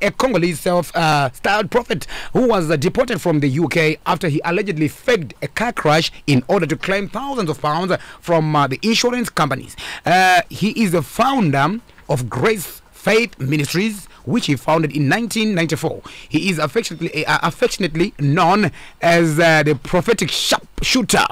a Congolese self-styled prophet who was uh, deported from the UK after he allegedly faked a car crash in order to claim thousands of pounds from uh, the insurance companies. Uh, he is the founder of Grace Faith Ministries, which he founded in 1994. He is affectionately, uh, affectionately known as uh, the prophetic sharpshooter,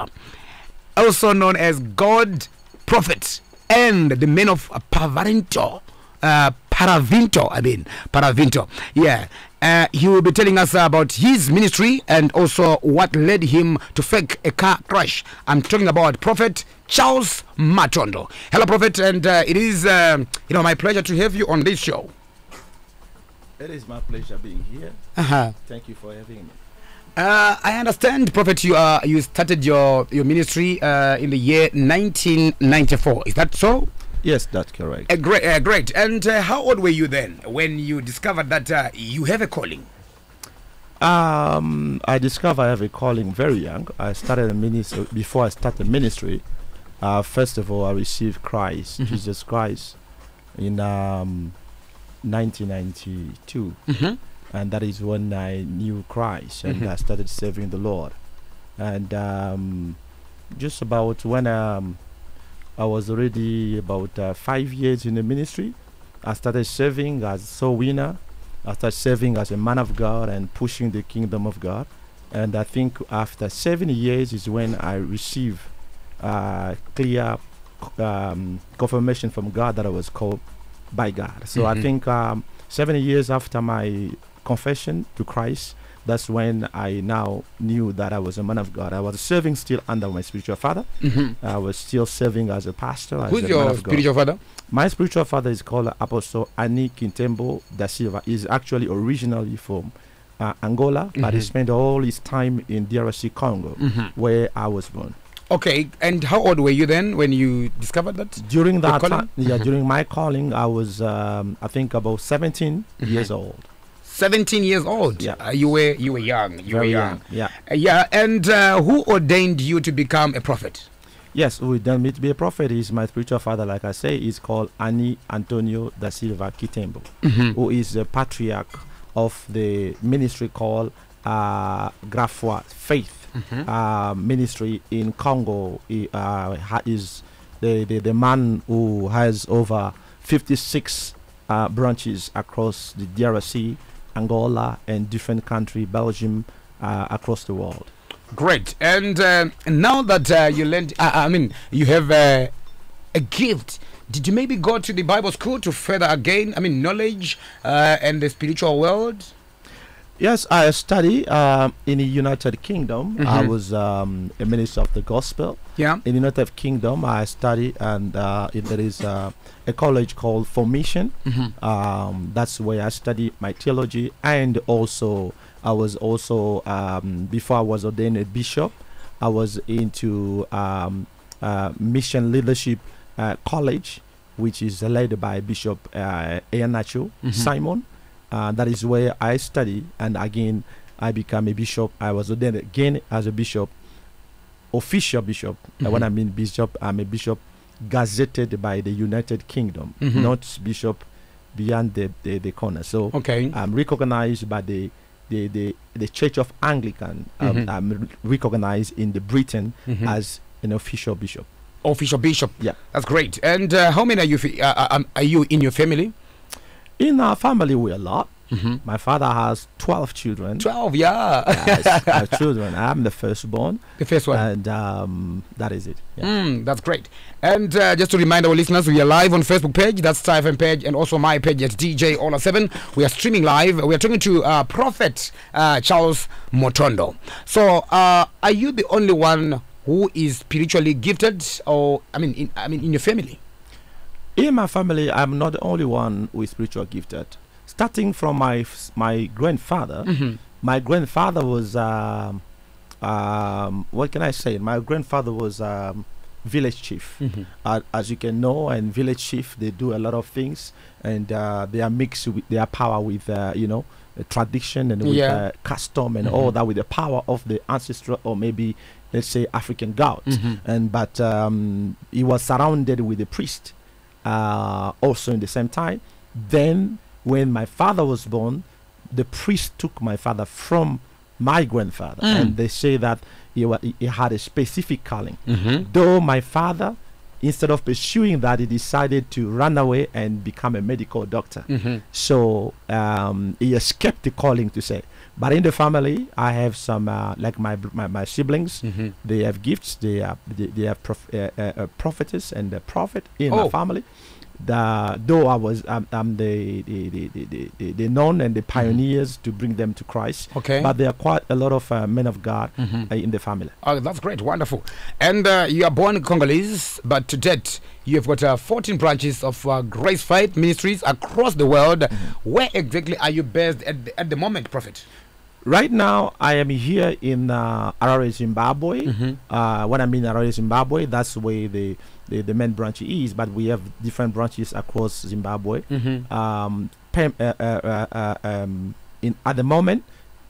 also known as God Prophet, and the man of Pavarento. Uh, Paravinto, I mean, Paravinto. Yeah. Uh, he will be telling us about his ministry and also what led him to fake a car crash. I'm talking about Prophet Charles Matondo. Hello, Prophet, and uh, it is uh, you know my pleasure to have you on this show. It is my pleasure being here. Uh-huh. Thank you for having me. Uh, I understand, Prophet, you uh, you started your your ministry uh, in the year 1994. Is that so? Yes, that's correct. Uh, great, uh, great. And uh, how old were you then when you discovered that uh, you have a calling? Um, I discovered I have a calling very young. I started a ministry before I started ministry. Uh, first of all, I received Christ, Mhm. Jesus Christ, in um, 1992, Mm-hmm. and that is when I knew Christ and Mhm. I started serving the Lord. And um, just about when um, I was already about uh, five years in the ministry, I started serving as soul winner. I started serving as a man of God and pushing the kingdom of God. And I think after seven years is when I received uh, clear um, confirmation from God that I was called by God. So I Mhm. think um, seven years after my confession to Christ, that's when I now knew that I was a man of God. I was serving still under my spiritual father. Mm-hmm. I was still serving as a pastor. as Who's a man your spiritual father? My spiritual father is called Apostle Ani Quintembo da Silva. He's actually originally from uh, Angola, but he Mhm. spent all his time in DRC Congo, Mm-hmm. where I was born. Okay, and how old were you then when you discovered that? During that time, yeah, Mhm. during my calling, I was, um, I think, about 17 Mhm. years old. 17 years old. Yeah. Uh, you were you were young. You were Very young. Yeah. Uh, yeah, and uh, who ordained you to become a prophet? Yes, who done me to be a prophet is my spiritual father, like I say, is called Ani Antonio da Silva Kitembo. Mm-hmm. who is the patriarch of the ministry called uh, Grafwa Faith Mm-hmm. uh, Ministry in Congo. He uh, is the, the, the man who has over 56 uh, branches across the DRC, Angola, and different country, Belgium, uh, across the world. Great. And uh, now that uh, you learned, uh, I mean, you have uh, a gift. Did you maybe go to the Bible school to further again, I mean, knowledge uh, and the spiritual world? Yes, I study um, in the United Kingdom. I Mhm. was um, a minister of the gospel. Yeah. in the United Kingdom, I study, and uh, there is uh, a college called Formation. Mm-hmm. Um, that's where I study my theology, and also I was also um, before I was ordained a bishop, I was into um, uh, Mission Leadership uh, College, which is led by Bishop uh, Ianacho Mhm. Simon. Uh, that is where I study, and again I become a bishop. I was ordained again as a bishop official bishop. Uh, when Mhm. I mean bishop, I'm a bishop gazetted by the United Kingdom, Mhm. not bishop beyond the, the, the corner. So Okay. I'm recognized by the the, the, the Church of Anglican. Um, Mhm. I'm re- recognized in the Britain Mhm. as an official bishop. Official bishop. Yeah. That's great. And uh, how many are you? fi- Uh, uh, um, are you in your family? In our family, we're a lot. Mm-hmm. My father has 12 children. Twelve. Yeah. Yes, I have children. I'm the firstborn, the first one. and um, that is it. Yeah. Mm, that's great. And uh, just to remind our listeners, we are live on Facebook page, that's Typhon page, and also my page at DJ Ollah Seven. We are streaming live. We are talking to uh, Prophet uh, Charles Matondo. So, uh, are you the only one who is spiritually gifted, or I mean, in, I mean, in your family? In my family, I'm not the only one who is spiritual gifted. Starting from my my grandfather, Mm-hmm. my grandfather was um, um, what can I say? My grandfather was um, village chief. Mm-hmm. Uh, as you can know, and village chief they do a lot of things, and uh, they are mixed with their power with uh, you know tradition and with Yeah. uh, custom and all Mhm. that with the power of the ancestral or maybe let's say African god, Mm-hmm. and but um, he was surrounded with a priest uh, also in the same time then when my father was born, the priest took my father from my grandfather, Mm. and they say that he, wa- he had a specific calling. Mm-hmm. Though my father, instead of pursuing that, he decided to run away and become a medical doctor. Mm-hmm. So um, he escaped the calling to say. But in the family, I have some uh, like my, my my siblings. Mm-hmm. They have gifts. They are they, they have prof- uh, uh, uh, prophetess and a prophet in Oh. my family. The, though I was um, um the the, the, the, the, the the known and the pioneers to bring them to Christ. Mm-hmm. Okay. But there are quite a lot of uh, men of God Mhm. uh, in the family. Oh, that's great, wonderful. And uh, you are born Congolese, but to date, you have got uh, 14 branches of uh, Grace Faith Ministries across the world. Where exactly are you based at the, at the moment, Prophet? Right now, I am here in uh, Harare, Zimbabwe. Mhm. Uh, when I mean Harare, Zimbabwe, that's where the, the, the main branch is, but we have different branches across Zimbabwe. Mm-hmm. Um, pem- uh, uh, uh, uh, um, in at the moment,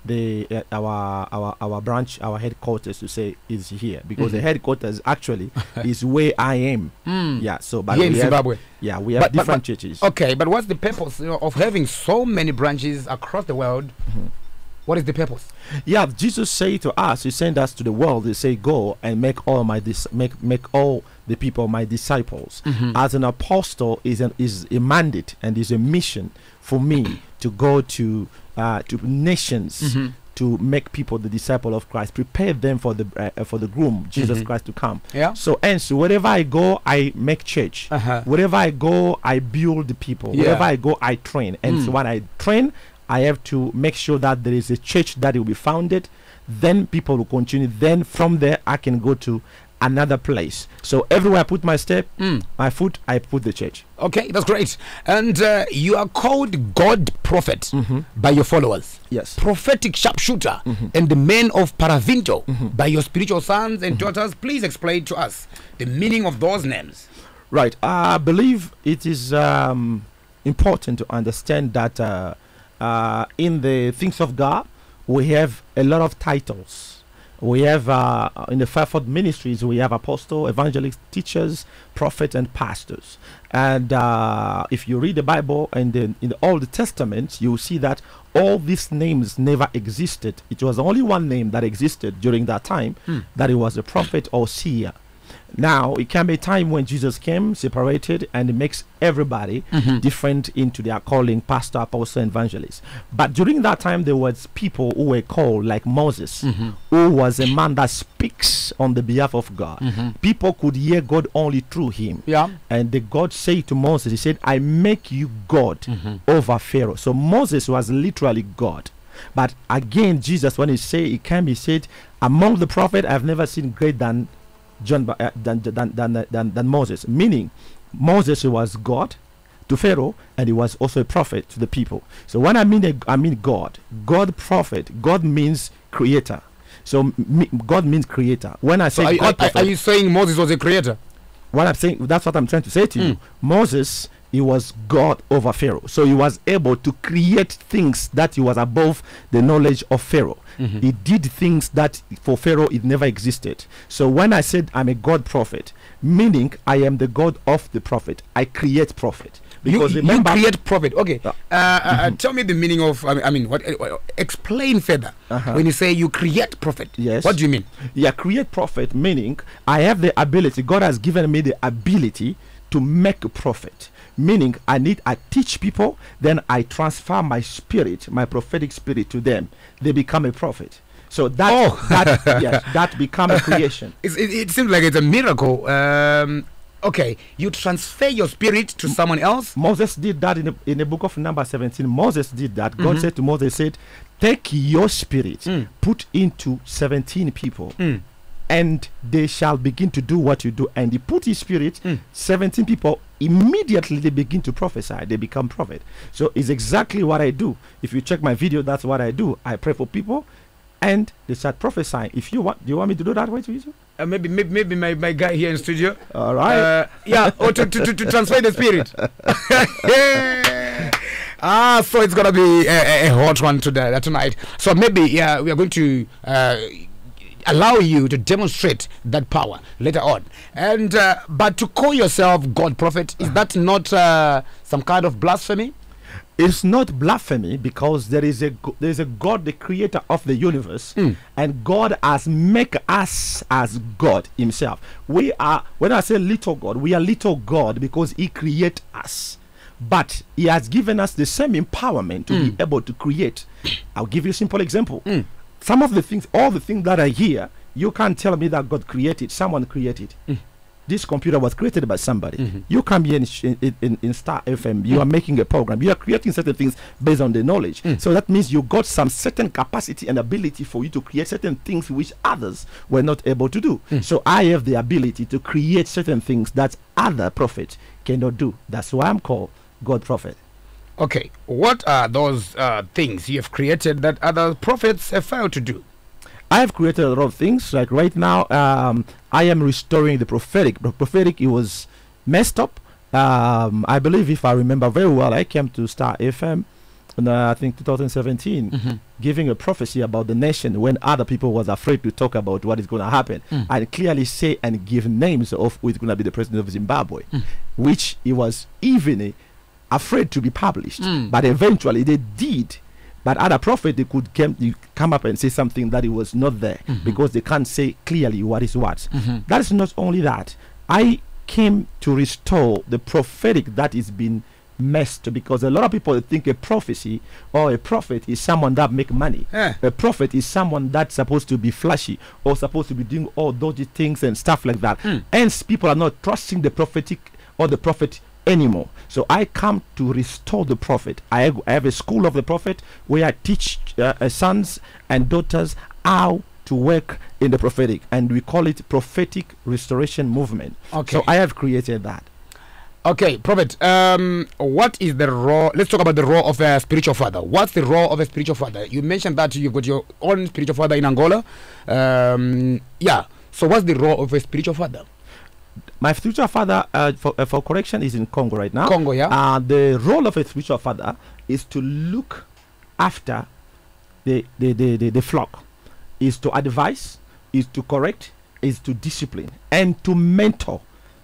the uh, our our our branch, our headquarters, to say, is here because the Mhm. headquarters actually is where I am. Mm. Yeah, so but Here in we have, Zimbabwe. yeah, we have But- but- different but- churches. Okay, but what's the purpose you know, of having so many branches across the world? Mhm. What is the purpose? Yeah, Jesus said to us, He sent us to the world. He say, "Go and make all my dis- make make all the people my disciples." Mhm. As an apostle, is an is a mandate and is a mission for me to go to uh, to nations Mhm. to make people the disciple of Christ, prepare them for the uh, for the groom Jesus Mhm. Christ to come. Yeah. So, and so, wherever I go, I make church. Uh-huh. Wherever I go, I build the people. Yeah. Wherever I go, I train. And so Mm. when I train, I have to make sure that there is a church that will be founded. Then people will continue. Then from there, I can go to another place. So everywhere I put my step, Mm. my foot, I put the church. Okay, that's great. And uh, you are called God Prophet Mm-hmm. by your followers. Yes. prophetic sharpshooter Mhm. and the man of Paravinto Mhm. by your spiritual sons and daughters. Please explain to us the meaning of those names. Right. I believe it is um, important to understand that uh, uh, in the things of God, we have a lot of titles. We have uh, in the fivefold ministries, we have apostle, evangelist, teachers, prophet, and pastors. And uh, if you read the Bible and in, in the Old Testament, you will see that all these names never existed. It was only one name that existed during that time, Hmm. that it was a prophet or seer. Now, it can be a time when Jesus came, separated, and it makes everybody mm-hmm. different into their calling pastor, apostle, evangelist. But during that time, there was people who were called like Moses, mm-hmm. who was a man that speaks on the behalf of God. Mm-hmm. People could hear God only through him. Yeah. And the God said to Moses, He said, I make you God over Pharaoh. So Moses was literally God. But again, Jesus, when he say he came, he said, Among the prophet, I've never seen greater than John uh, than, than, than, than, than Moses. Meaning, Moses was God to Pharaoh, and he was also a prophet to the people. So when I mean a, I mean God, God prophet, God means creator. So me- God means creator. When I So say are, you- God are- are you saying Moses was a creator? what I'm saying, that's what I'm trying to say to you. Mm. Moses, he was God over Pharaoh. So he was able to create things that he was above the knowledge of Pharaoh. Mhm. He did things that for Pharaoh it never existed. So when I said I'm a God prophet, meaning I am the God of the prophet, I create prophet. Because you, you create prophet. Okay. Uh, uh, tell me the meaning of. I mean, I mean what? Uh, explain further. Uh-huh. When you say you create prophet. Yes. What do you mean? yeah, create prophet, meaning I have the ability, God has given me the ability to make a prophet. Meaning I need I teach people, then I transfer my spirit, my prophetic spirit to them. They become a prophet. So that Oh. that yes, that become a creation. It, it seems like it's a miracle. Um, okay, you transfer your spirit to someone else. Moses did that in the, in the book of number 17. Moses did that. God Mhm. said to Moses, said, Take your spirit, Mm. put into 17 people, Mm. and they shall begin to do what you do. And he put his spirit, Mm. 17 people, immediately they begin to prophesy. They become prophet. So it's exactly what I do. If you check my video, that's what I do. I pray for people and they start prophesying. If you want, do you want me to do that way to you? Uh, maybe, maybe, maybe my, my guy here in studio. All right. Uh, yeah, or to, to, to, to transfer the spirit. ah, so it's gonna be a, a- hot one today, tonight. So maybe, yeah, we are going to uh, allow you to demonstrate that power later on. And uh, but to call yourself God prophet is that not uh, some kind of blasphemy? It's not blasphemy because there is a there is a God, the creator of the universe, Mm. and God has make us as God Himself. We are when I say little God, we are little God because He create us. But he has given us the same empowerment to be able to create. I'll give you a simple example. Some of the things, all the things that are here, you can't tell me that God created. Someone created. Mm. This computer was created by somebody. Mm-hmm. You come here in, in, in, in Star FM, you mm. are making a program. You are creating certain things based on the knowledge. Mm. So that means you got some certain capacity and ability for you to create certain things which others were not able to do. So I have the ability to create certain things that other prophets cannot do. That's why I'm called God prophet. Okay, what are those uh, things you have created that other prophets have failed to do? I have created a lot of things. Like right now, um, I am restoring the prophetic. The prophetic it was messed up. Um, I believe, if I remember very well, I came to Star FM in uh, I think 2017, giving a prophecy about the nation when other people was afraid to talk about what is going to happen. I clearly say and give names of who is going to be the president of Zimbabwe, which he was even uh, afraid to be published. Hmm. But eventually they did. But at a prophet they could come, you come up and say something that it was not there mm-hmm. because they can't say clearly what is what. Mm-hmm. That is not only that. I came to restore the prophetic that is been messed because a lot of people think a prophecy or a prophet is someone that make money. Eh. A prophet is someone that's supposed to be flashy or supposed to be doing all dodgy things and stuff like that. Hmm. Hence, people are not trusting the prophetic or the prophet anymore. So I come to restore the prophet. I have, a school of the prophet where I teach uh, uh, sons and daughters how to work in the prophetic, and we call it prophetic restoration movement. Okay. So I have created that. Okay, Prophet, um, what is the role? Let's talk about the role of a spiritual father. What's the role of a spiritual father? You mentioned that you've got your own spiritual father in Angola. Um, yeah. So, what's the role of a spiritual father? My spiritual father, uh, for, uh, for correction, is in Congo right now. Congo, yeah. Uh, the role of a spiritual father is to look after the, the, the, the, the flock, is to advise, is to correct, is to discipline, and to mentor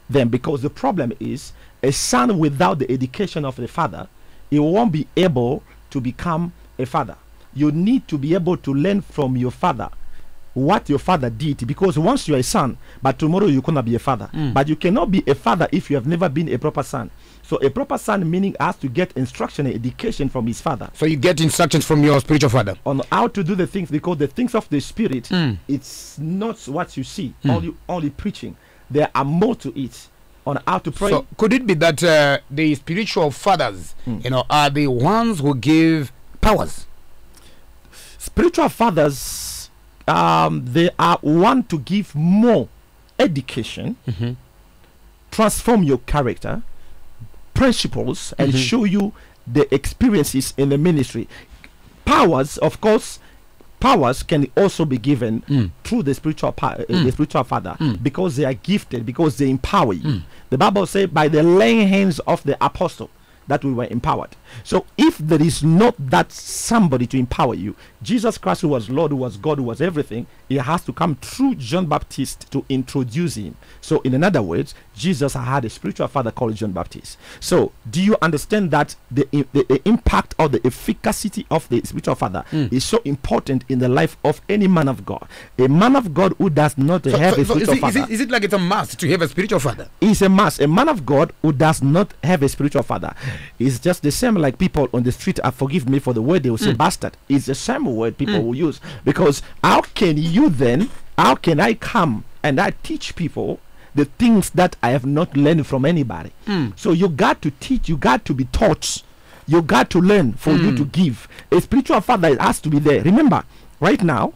them. Because the problem is a son without the education of the father, he won't be able to become a father. You need to be able to learn from your father what your father did because once you're a son but tomorrow you're gonna be a father. Mm. But you cannot be a father if you have never been a proper son. So a proper son meaning has to get instruction and education from his father. So, you get instructions from your spiritual father. on how to do the things because the things of the spirit mm. it's not what you see mm. only only preaching. There are more to it on how to pray. So, could it be that uh, the spiritual fathers, you know, are the ones who give powers? spiritual fathers um, they are one to give more education mm-hmm. transform your character principles and mm-hmm. show you the experiences in the ministry. Powers of course powers can also be given mm. through the spiritual pa- uh, the mm. spiritual father mm. because they are gifted because they empower you. The bible says by the laying hands of the apostle that we were empowered. So if there is not that somebody to empower you jesus christ who was lord who was god who was everything he has to come through john baptist to introduce him. So in another words jesus had a spiritual father called john baptist so do you understand that the, the, the impact or the efficacy of the spiritual father hmm. is so important in the life of any man of god a man of god who does not So, have so- a so is, spiritual it, is, father it, is it like it's a must to have a spiritual father? is a must. A man of God who does not have a spiritual father is just the same like people on the street. Uh, forgive me for the word they will say hmm. bastard. It's the same word people hmm. will use because how can you then? How can I come and I teach people the things that I have not learned from anybody? So you got to teach. You got to be taught. You got to learn for you to give. A spiritual father has to be there. Remember, right now,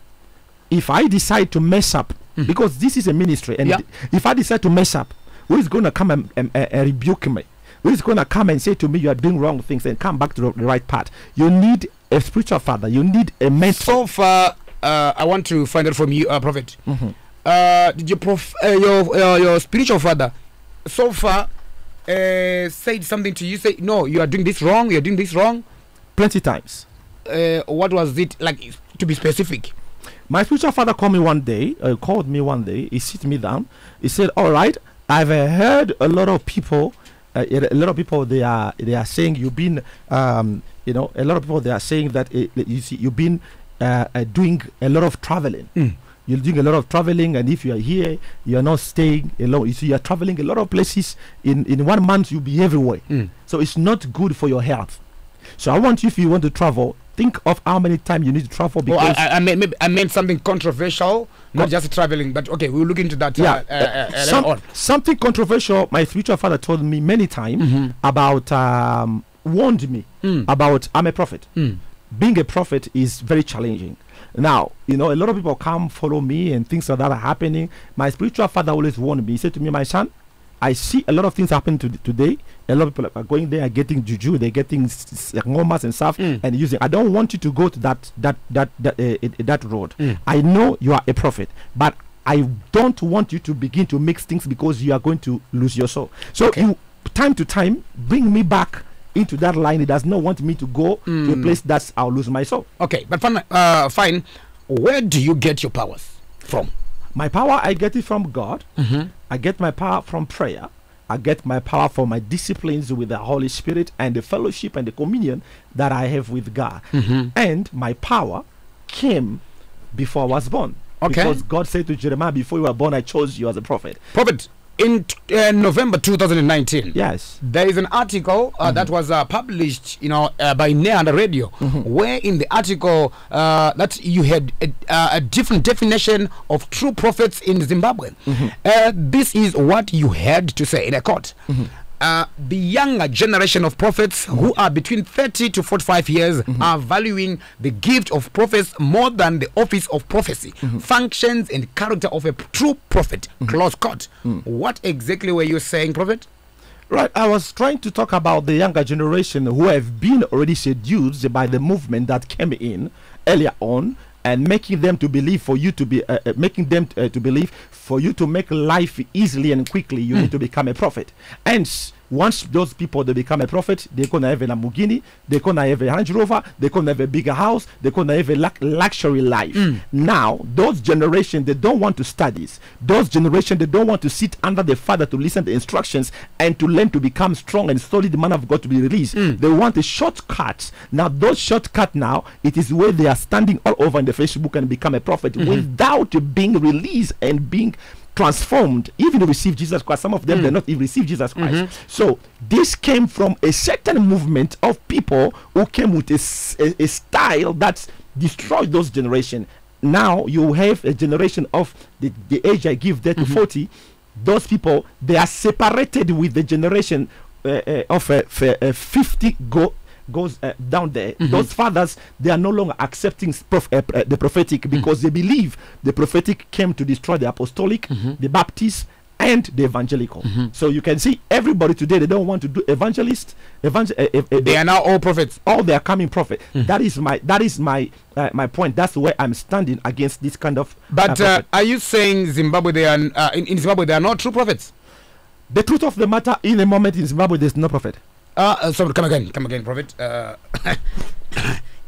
if I decide to mess up, because this is a ministry, and Yeah. if I decide to mess up, who is going to come and, and, and- rebuke me? Who is going to come and say to me, You are doing wrong things and come back to the, the right path? You need a spiritual father, you need a mentor. So far, uh, I want to find out from you, uh, Prophet. Mm-hmm. Uh, did your, prof- uh, your, uh, your spiritual father so far uh, said something to you? Say, no, you are doing this wrong, you are doing this wrong? Plenty times. Uh, what was it? Like, to be specific. My spiritual father called me one day, uh, called me one day, he sit me down, he said, All right, I've uh, heard a lot of people. Uh, a lot of people they are they are saying you've been um, You know, a lot of people they are saying that uh, you see you've been uh, uh, doing a lot of traveling. Mm. You're doing a lot of traveling, and if you are here, you are not staying alone. You see, you are traveling a lot of places. In in one month, you'll be everywhere. Mm. So it's not good for your health. So I want you, if you want to travel, think of how many times you need to travel Oh, because I, I, I meant maybe I meant something controversial, not just traveling. But okay, we'll look into that. yeah, uh, uh, uh, later some- on. something controversial. My spiritual father told me many times Mhm. about um, warned me Mm. about I'm a prophet. Mm. Being a prophet is very challenging. Now, you know, a lot of people come follow me and things like that are happening. My spiritual father always warned me. He said to me, My son, I see a lot of things happen to today. A lot of people are going there, are getting juju, they're getting ngomas and stuff, Mm. and using. I don't want you to go to that that that that uh, uh, that road. Mm. I know you are a prophet, but I don't want you to begin to mix things because you are going to lose your soul. So Okay. you, time to time, bring me back into that line. He does not want me to go to a Mm. place that's I'll lose my soul. Okay, but fine, uh, fine. Where do you get your powers from? My power, I get it from God. Mm-hmm. I get my power from prayer. I get my power from my disciplines with the Holy Spirit and the fellowship and the communion that I have with God. Mm-hmm. And my power came before I was born. Okay. Because God said to Jeremiah, Before you were born, I chose you as a prophet. Prophet, in uh, November 2019, Yes. there is an article uh, that was uh, published, you know, uh, by Nehanda Radio, where in the article uh, that you had a, uh, a different definition of true prophets in Zimbabwe. Uh, this is what you had to say in a court. Uh, the younger generation of prophets who are between 30 to 45 years are valuing the gift of prophets more than the office of prophecy, functions and character of a true prophet. Close quote. What exactly were you saying, prophet? Right, I was trying to talk about the younger generation who have been already seduced by the movement that came in earlier on and making them to believe for you to be uh, uh, making them uh, to believe for you to make life easily and quickly you need to become a prophet and s- once those people they become a prophet they're gonna have a Lamborghini they're gonna have a Range Rover they're gonna have a bigger house they're gonna have a lux- luxury life. Mm. Now those generation they don't want to studies those generation they don't want to sit under the father to listen to instructions and to learn to become strong and solid man of God to be released. Mm. They want a shortcut. Now those shortcut now it is where they are standing all over in the Facebook and become a prophet mm-hmm. without being released and being transformed. Even receive Jesus Christ some of them they not even receive Jesus Christ. So this came from a certain movement of people who came with a a style that destroyed those generation. Now you have a generation of the, the age I give there to 40 those people they are separated with the generation uh, uh, of uh, uh, 50 go goes uh, down there those fathers they are no longer accepting prof- uh, uh, the prophetic because they believe the prophetic came to destroy the apostolic the baptist and the evangelical. So you can see everybody today they don't want to do evangelist evangel- uh, uh, uh, They are now all prophets. all they are coming prophet. That is my that is my uh, my point. That's where i'm standing against this kind of But uh, are you saying Zimbabwe they are uh, in, in Zimbabwe they are not true prophets? the truth of the matter in a moment in zimbabwe there's no prophet Uh, uh sorry, come again, come again, prophet. Uh,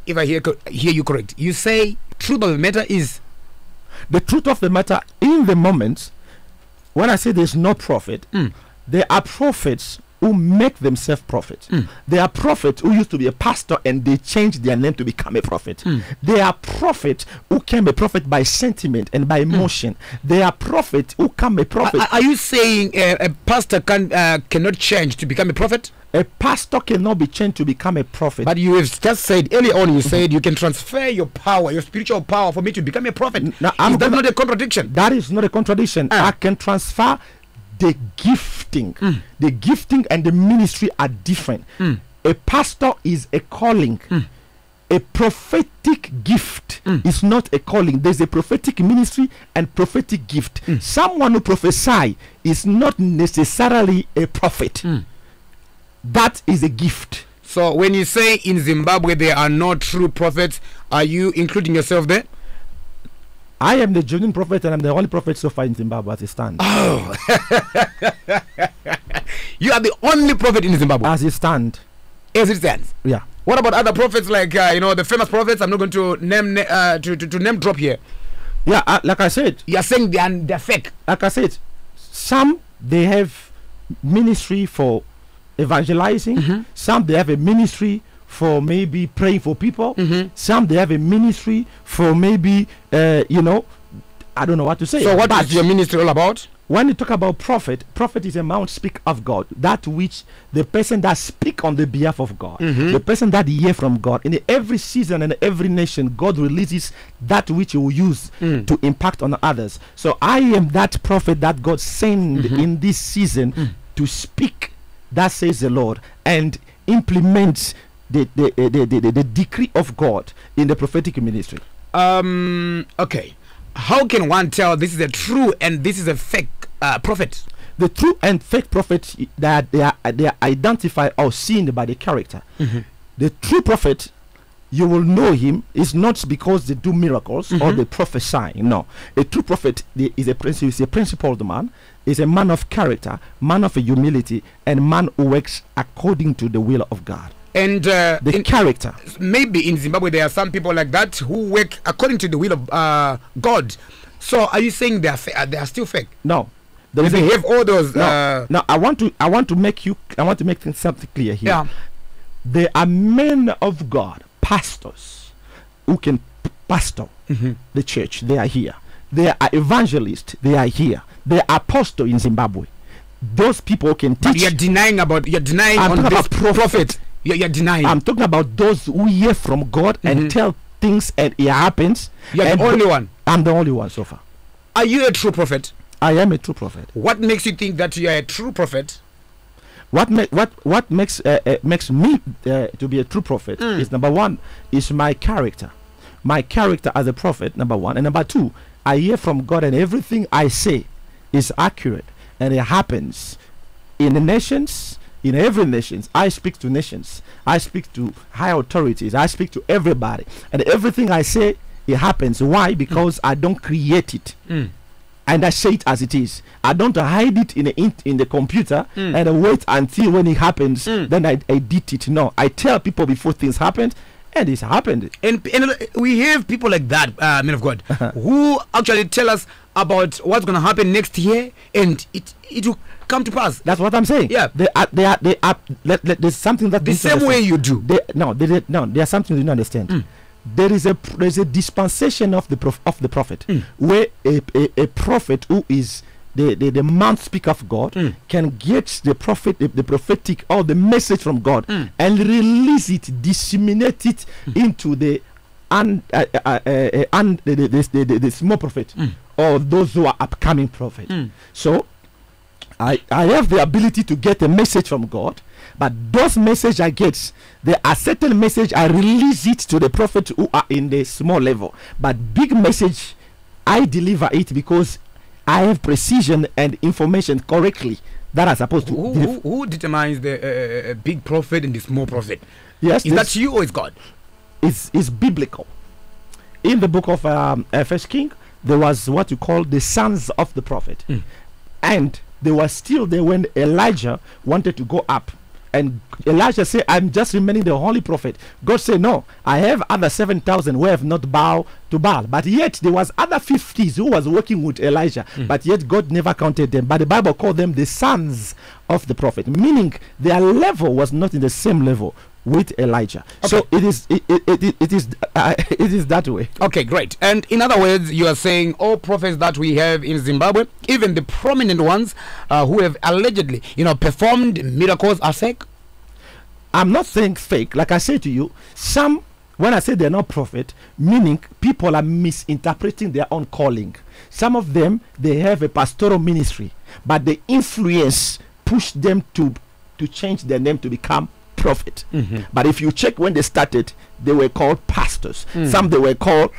if I hear hear you correct, you say truth of the matter is the truth of the matter in the moment when i say there's no prophet Mm. there are prophets who make themselves prophets Mm. there are prophets who used to be a pastor and they changed their name to become a prophet Mm. there are prophets who came a prophet by sentiment and by emotion there are prophets who come a prophet Are, are you saying uh, a pastor can uh, cannot change to become a prophet? A pastor cannot be changed to become a prophet But you have just said earlier on. You said you can transfer your power, your spiritual power, for me to become a prophet. now, I'm is that not a contradiction? That is not a contradiction. Ah. I can transfer the gifting. Mm. The gifting and the ministry are different. Mm. A pastor is a calling. A prophetic gift Mm. is not a calling. There's a prophetic ministry and prophetic gift. Mm. Someone who prophesy is not necessarily a prophet. That is a gift. So when you say in Zimbabwe there are no true prophets, are you including yourself there? I am the genuine prophet and I'm the only prophet so far in Zimbabwe as it stands. Oh. you are the only prophet in Zimbabwe As it stands. as it stands. Yeah. What about other prophets like uh, you know the famous prophets? I'm not going to name uh, to, to, to name drop here. Yeah, uh, like I said, You are saying they are they're fake. like I said, some they have ministry for evangelizing, Mm-hmm. some they have a ministry for maybe praying for people. Mhm. Some they have a ministry for maybe uh, you know, I don't know what to say. So what But is your ministry all about? when you talk about prophet, prophet is a mouth speak of God. That which the person that speak on the behalf of God, Mhm. the person that hear from God. In every season and every nation, God releases that which He will use Mm. to impact on others. So I am that prophet that God sent Mhm. in this season Mm. to speak. That says the Lord and implement the the, the, the, the, decree of God in the prophetic ministry. Um. Okay. How can one tell this is a true and this is a fake uh, prophet? the true and fake prophets i- that they are they are identified or seen by the character. The true prophet, you will know him is not because they do miracles or Mhm. they prophesy. No, a true prophet is a principle is a principled man, is a man of character, man of humility, and man who works according to the will of God. And uh, The in- character. maybe in Zimbabwe there are some people like that who work according to the will of uh, God. So are you saying they are uh, they are still fake? No, there They have all those. no. Uh, now I want to I want to make you I want to make things something clear here. yeah. There are men of God, pastors, who can pastor Mhm. the church. They are here. They are evangelists. They are here. There are apostles in Zimbabwe. Those people can But teach. you're denying about you're denying I'm on talking this about prophet. prophet. You're, you're denying. I'm talking about those who hear from God Mhm. and tell things and it happens. you're and the only one. I'm the only one so far. Are you a true prophet? I am a true prophet. What makes you think that you are a true prophet? What ma- what what makes uh, uh, makes me uh, to be a true prophet Mm. is number one is my character, my character as a prophet. Number one and number two, I hear from God and everything I say is accurate and it happens in the nations. In every nations, I speak to nations. I speak to high authorities. I speak to everybody, and everything I say it happens. Why? Because I don't create it Mm. and I say it as it is. I don't hide it in the in, in the computer Mm. and I wait until when it happens, Mm. then I edit it. No, I tell people before things happen, and it's happened. And, and we have people like that, uh, men of God, who actually tell us about what's going to happen next year, and it it will come to pass. That's what I'm saying. Yeah. they are they are they are. Let, let, there's something that The you need to same way you do. They, no, they, they, no, there's something you don't understand. Mm. There is a there's a dispensation of the prof, of the prophet Mm. where a, a, a prophet who is the, the, the mouth speak of God Mm. can get the prophet the, the prophetic or the message from God Mm. and release it, disseminate it into the un, uh, uh, uh, uh, un, the, the, the, the, the small prophet Mm. Or those who are upcoming prophet. Mm. So I, I have the ability to get a message from God, but those message I get, there are certain message I release it to the prophet who are in the small level, but big message I deliver it because I have precision and information correctly that are supposed to. Who, who, who determines the uh, uh, big prophet and the small prophet? yes, Is that you or is God? is is biblical. In the book of um, uh, First King, there was what you call the sons of the prophet, Mm. and they were still there when Elijah wanted to go up. And Elijah said, I'm just remaining the holy prophet. God said, No, I have other 7,000 who have not bowed to Baal. But yet there was other 50s who was working with Elijah. But yet God never counted them. But the Bible called them the sons of the prophet, meaning their level was not in the same level with Elijah. So it is it, it, it, it is uh, it is that way. Okay, great. And in other words, you are saying all prophets that we have in Zimbabwe, even the prominent ones uh, who have allegedly, you know, performed miracles, are fake. I'm not saying fake. Like I say to you, some when I say they're not prophet, meaning people are misinterpreting their own calling. Some of them they have a pastoral ministry, but the influence pushed them to to change their name to become prophet. But if you check when they started, they were called pastors. Some they were called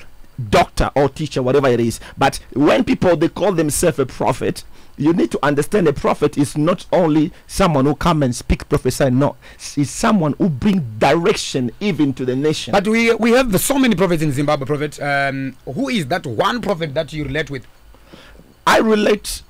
doctor or teacher, whatever it is. But when people they call themselves a prophet, you need to understand a prophet is not only someone who come and speak prophesy. No, it's someone who bring direction even to the nation. But we we have so many prophets in Zimbabwe. Prophet, um, who is that one prophet that you relate with? I relate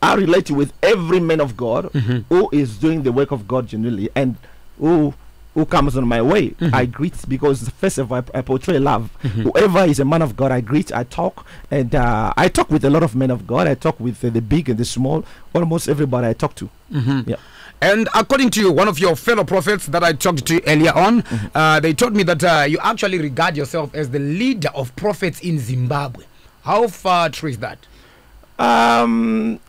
I relate with every man of God Mhm. who is doing the work of God genuinely and who who comes on my way. Mhm. I greet because first of all I, I portray love. Mhm. Whoever is a man of God, I greet, I talk, and uh, I talk with a lot of men of God. I talk with uh, the big and the small, almost everybody I talk to. Mhm. Yeah. And according to you, one of your fellow prophets that I talked to earlier on, uh, they told me that uh, you actually regard yourself as the leader of prophets in Zimbabwe. How far true is that? Um,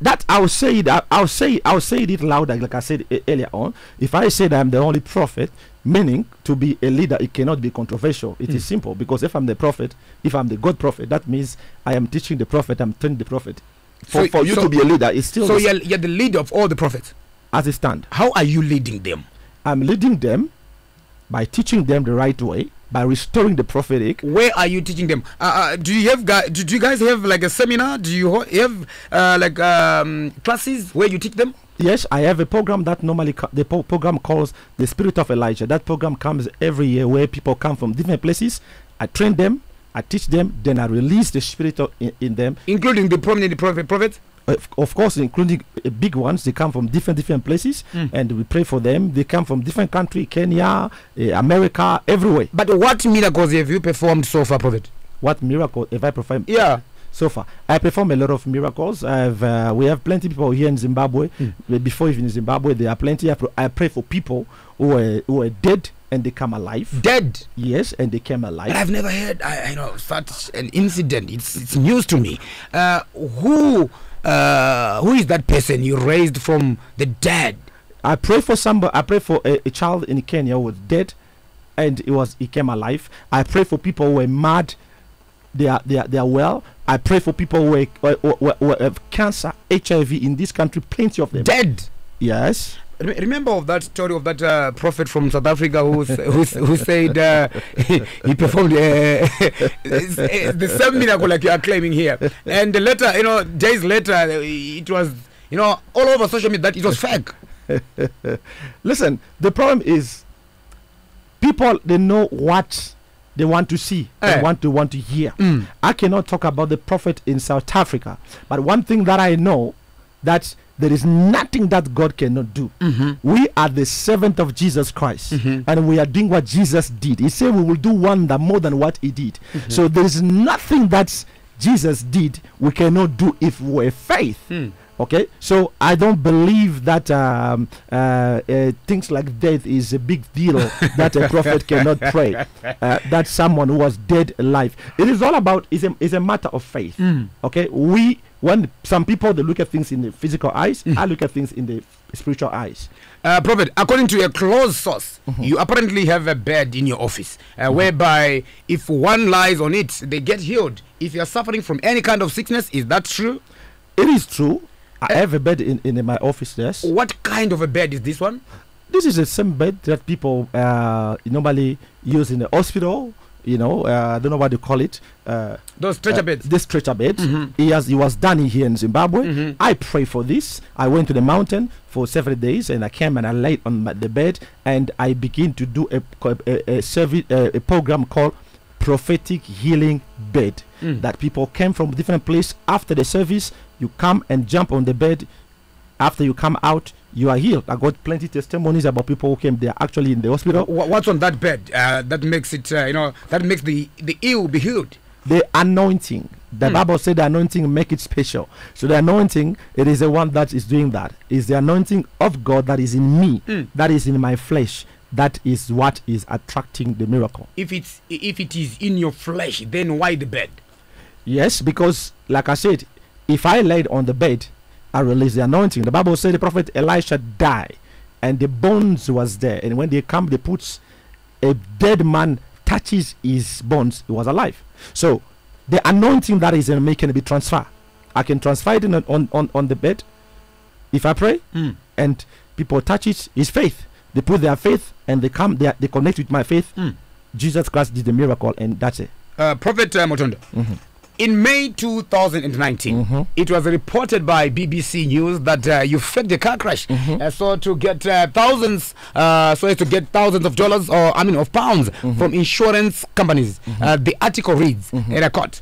that I'll say it. I- I'll say. it. I'll say it louder, like I said earlier on. If I say that I'm the only prophet, meaning to be a leader, it cannot be controversial. It is mm. simple because if I'm the prophet, if I'm the God prophet, that means I am teaching the prophet. I'm telling the prophet. For, So- for you so- to be a leader, it's still So you're, you're the leader of all the prophets. as it stand. How are you leading them? I'm leading them by teaching them the right way, by restoring the prophetic. Where are you teaching them? Uh, uh, do you have guys? Do, do you guys have like a seminar? Do you have uh, like um, classes where you teach them? Yes, I have a program that normally the program calls the Spirit of Elijah. That program comes every year where people come from different places. I train them, I teach them, then I release the Spirit of, in, in them. including the prominent prophet, prophets. Of, of course, including uh, big ones. They come from different different places, Mm. and we pray for them. They come from different country, Kenya, uh, America, everywhere. But what miracles have you performed so far, prophet? What miracle have I performed? Yeah. so far. I perform a lot of miracles. I've, uh, we have plenty people here in Zimbabwe. Mm. Before even in Zimbabwe, there are plenty. I, pro- I pray for people who are, who are dead and they come alive. Dead. Yes, and they came alive. But alive. I've never heard, I, I know, such an incident. It's it's news to me. Uh, who uh, who is that person you raised from the dead? I pray for somebody. I pray for a, a child in Kenya who was dead, and it was he came alive. I pray for people who were mad. They are they are, they are well. I pray for people who, were, who, who, who have cancer, HIV in this country. Plenty of them. Dead. Yes. Re- Remember of that story of that uh, prophet from South Africa who who, who said uh, he, he performed uh, the same miracle like you are claiming here, and later, you know, days later, uh, it was you know all over social media that it was fake. Listen, the problem is people they know what they want to see Eh. and want to want to hear. Mm. I cannot talk about the prophet in South Africa, but one thing that I know that there is nothing that God cannot do. Mm-hmm. We are the servant of Jesus Christ, Mhm. and we are doing what Jesus did. He said we will do wonder more than what He did. Mm-hmm. So there is nothing that Jesus did we cannot do if we have faith. Mm. Okay, so I don't believe that um, uh, uh, things like death is a big deal that a prophet cannot pray. Uh, that someone who was dead alive. It is all about is a is a matter of faith. Mm. Okay, we when some people they look at things in the physical eyes, Mm. I look at things in the spiritual eyes. Uh, Prophet, according to a close source, you apparently have a bed in your office uh, whereby if one lies on it, they get healed. If you're suffering from any kind of sickness, is that true? It is true. I have a bed in, in my office. Yes, What kind of a bed is this one? this is the same bed that people uh, normally use in the hospital. You know, uh, I don't know what they call it. Uh, Those stretcher uh, beds. This stretcher bed. Mhm. He has. He was done here in Zimbabwe. Mhm. I pray for this. I went to the mountain for several days, and I came and I laid on my, the bed, and I begin to do a a, a, service, uh, a program called prophetic healing bed. Mm. That people came from different place after the service. You come and jump on the bed. After you come out, you are healed. I got plenty testimonies about people who came there actually in the hospital. What's on that bed uh, that makes it, uh, you know, that makes the, the ill be healed? the anointing the Hmm. bible said the anointing make it special so the anointing it is the one that is doing that is the anointing of god that is in me Mm. that is in my flesh that is what is attracting the miracle If it's if it is in your flesh, then why the bed? yes because like i said if i laid on the bed i release the anointing. The bible said the prophet elisha died and the bones was there. And when they come they put a dead man touches his bones he was alive. So the anointing that is in me can be transferred. I can transfer it in on, on, on, the bed if i pray Mm. and people touch it, it is faith. They put their faith and they come they, they connect with my faith. Mm. jesus christ did the miracle and that's it. Uh, Prophet uh, Matondo, Mhm. In May 2019, Mhm. it was reported by BBC News that uh, you faked a car crash, Mhm. uh, so to get uh, thousands, uh, so as to get thousands of dollars or I mean of pounds from insurance companies. Uh, the article reads in a court.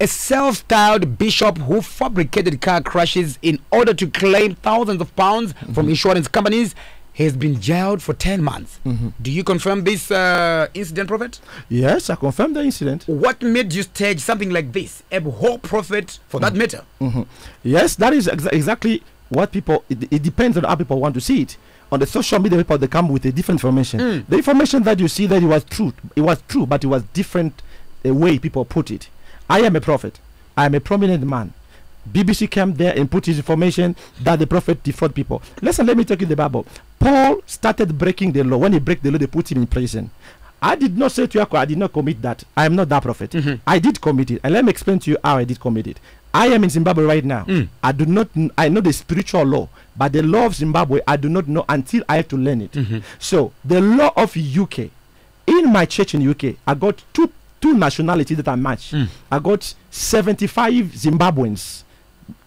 A self-styled bishop who fabricated car crashes in order to claim thousands of pounds from insurance companies has been jailed for 10 months. Do you confirm this uh, incident, Prophet? yes i confirm the incident What made you stage something like this? A whole prophet, for that matter. Mhm. Yes, that is exa- exactly what people it, it depends on how people want to see it on the social media people they come with a different information Mm. the information that you see that it was true it was true but it was different the way people put it i am a prophet i am a prominent man bbc came there and put his information that the prophet defraud people listen let me take you the bible paul started breaking the law when he break the law they put him in prison I did not say to Yako, I did not commit that. I am not that prophet. Mhm. I did commit it. And let me explain to you how I did commit it. I am in Zimbabwe right now. Mm. I do not, I know the spiritual law, but the law of Zimbabwe, I do not know until I have to learn it. Mhm. So, the law of UK, in my church in UK, I got two two nationalities that I match. Mm. I got 75 Zimbabweans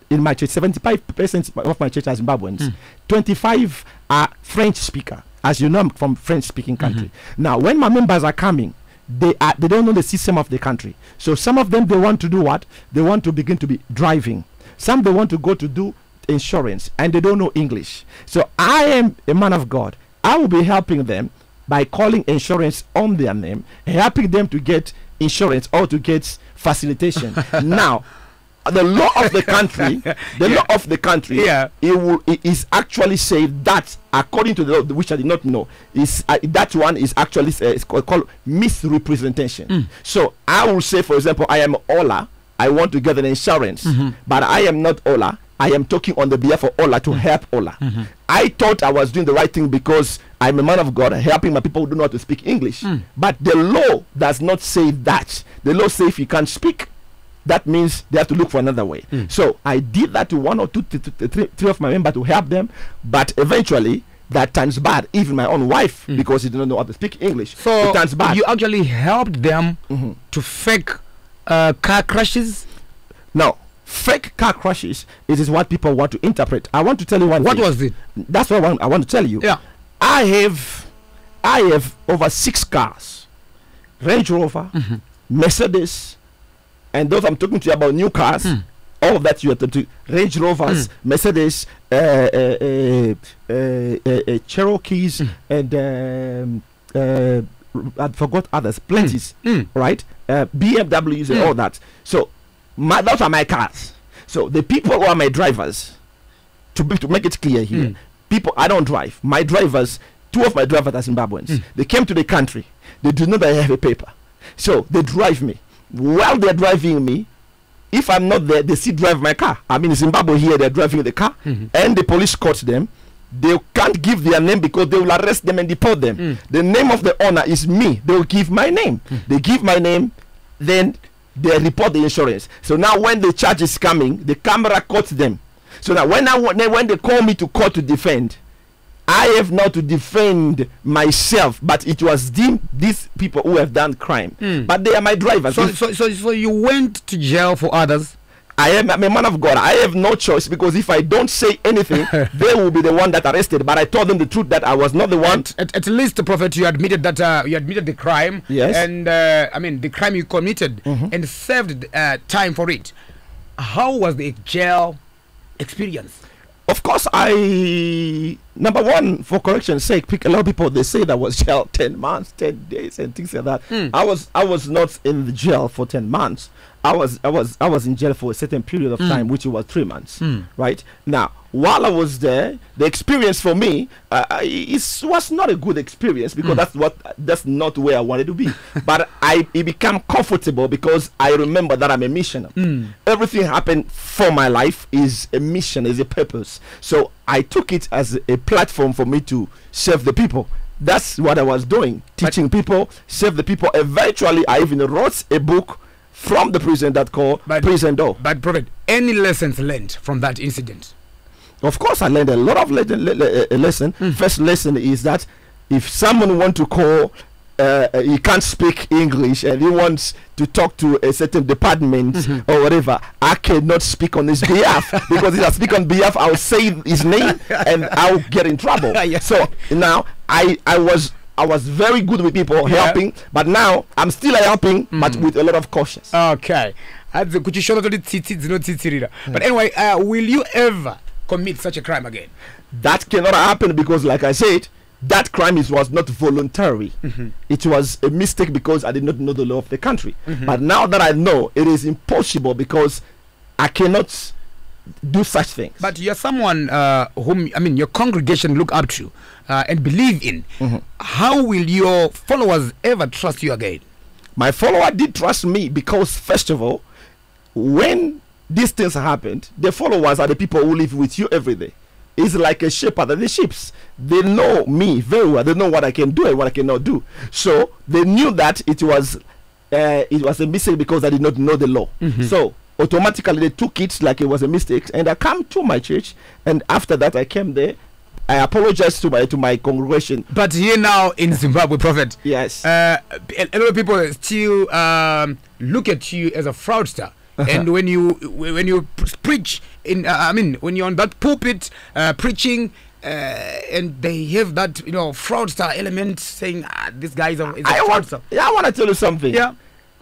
in my church. 75% of my church are Zimbabweans. Mm. 25 are French speaker. As you know, I'm from French speaking country. Now, when my members are coming, they are they don't know the system of the country. So some of them they want to do what? They want to begin to be driving. Some they want to go to do insurance and they don't know English. So I am a man of God. I will be helping them by calling insurance on their name, helping them to get insurance or to get facilitation. now, the law of the country, the law of the country, Yeah. it will it is actually say that according to the law which I did not know is uh, that one is actually uh, it's called, called misrepresentation. Mm. So I will say, for example, I am Ola. I want to get an insurance, mm-hmm. but I am not Ola. I am talking on the behalf of Ola to mm. help Ola. Mm-hmm. I thought I was doing the right thing because I'm a man of God, helping my people who do not know how to speak English. Mm. But the law does not say that. The law says if you can't speak, that means they have to look for another way. So I did that to one or two, th- th- th- three, of my members to help them, but eventually that turns bad. Even my own wife, because she did not know how to speak English, So it turns bad. you actually helped them Mhm. to fake uh, car crashes. Now, fake car crashes it is what people want to interpret. I want to tell you one. What thing. was it? That's what I want, I want to tell you. Yeah. I have, I have over six cars, Range Rover, Mm-hmm. Mercedes, and those I'm talking to you about new cars. Mm. All of that you have to do. Range Rovers, Mercedes, uh, uh, uh, uh, uh, uh, Cherokees, Mm. and um, uh, I forgot others. Plenty, Mm. right? Uh, BMWs and Mm. all that. So, my, those are my cars. So the people who are my drivers, to be, to make it clear here, Mm. people I don't drive. My drivers, two of my drivers are Zimbabweans. Mm. They came to the country. They do not have a paper, so they drive me. While they're driving me, if I'm not there, they still drive my car. I mean, in Zimbabwe here, they're driving the car, Mhm. and the police caught them. They can't give their name because they will arrest them and deport them. Mm. The name of the owner is me. They will give my name. They give my name, then they report the insurance. So now when the charge is coming, the camera caught them. So now when I when they call me to court to defend, I have now to defend myself, but it was deemed these people who have done crime. Mm. But they are my drivers. So, so, so, so you went to jail for others. I am I'm a man of God. I have no choice because if I don't say anything, they will be the one that arrested. But I told them the truth that I was not the one. At, at, at least, Prophet, you admitted that uh, you admitted the crime. Yes. And uh, I mean, the crime you committed Mhm. and served uh, time for it. How was the jail experience? Of course, I number one for correction's sake. pick- A lot of people they say that was jail ten months, ten days, and things like that. Hmm. I was I was not in the jail for ten months. I was I was I was in jail for a certain period of Hmm. time, which was three months. Hmm. Right now, while I was there, the experience for me uh, uh, it was not a good experience because Hmm. that's what that's not where I wanted to be. but I it became comfortable because I remember that I'm a missioner Hmm. everything happened for my life is a mission is a purpose so i took it as a platform for me to serve the people that's what i was doing teaching people serve the people eventually i even wrote a book from the prison that called But- prison door But, Prophet, any lessons learned from that incident? Of course i learned a lot of le- le- le- uh, lesson. First lesson is that if someone want to call uh, he can't speak english and he wants to talk to a certain department or whatever i cannot speak on his behalf. Because if i speak on behalf i'll say his name and i'll get in trouble. So now i i was i was very good with people Yeah. helping but now i'm still helping but with a lot of cautious Okay. Hadzi kuchishona toti tsitsi dzinotsitsirira. But anyway, uh, will you ever commit such a crime again? that cannot happen because like i said that crime is, was not voluntary it was a mistake because i did not know the law of the country but now that i know it is impossible because i cannot do such things. But you're someone uh, whom I mean your congregation look up to uh, and believe in. Mm-hmm. How will your followers ever trust you again? my follower did trust me because first of all when these things happened. The followers are the people who live with you every day. It's like a shepherd and the sheep. They know me very well. They know what i can do and what i cannot do. So they knew that it was uh, it was a mistake because i did not know the law. So automatically they took it like it was a mistake and i come to my church and after that i came there. I apologized to my to my congregation. But here now in Zimbabwe, Prophet, yes. uh, a a lot of people still um, look at you as a fraudster. And when you when you preach in, uh, I mean, when you're on that pulpit uh, preaching, uh, and they have that you know fraudster element, saying ah, this guy is a, is a I want, fraudster. yeah, I want to tell you something. Yeah.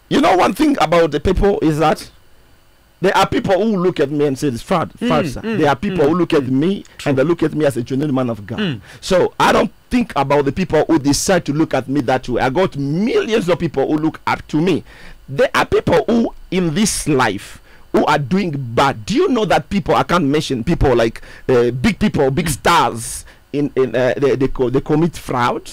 You know, one thing about the people is that there are people who look at me and say, it's fraud, Mm, fraud, sir. there are people who look at me and they look at me as a genuine man of God. Mm. So I don't think about the people who decide to look at me that way. I got millions of people who look up to me. There are people who, in this life, who are doing bad. Do you know that people, I can't mention people like uh, big people, big stars, in, in uh, they, they, co- they commit fraud?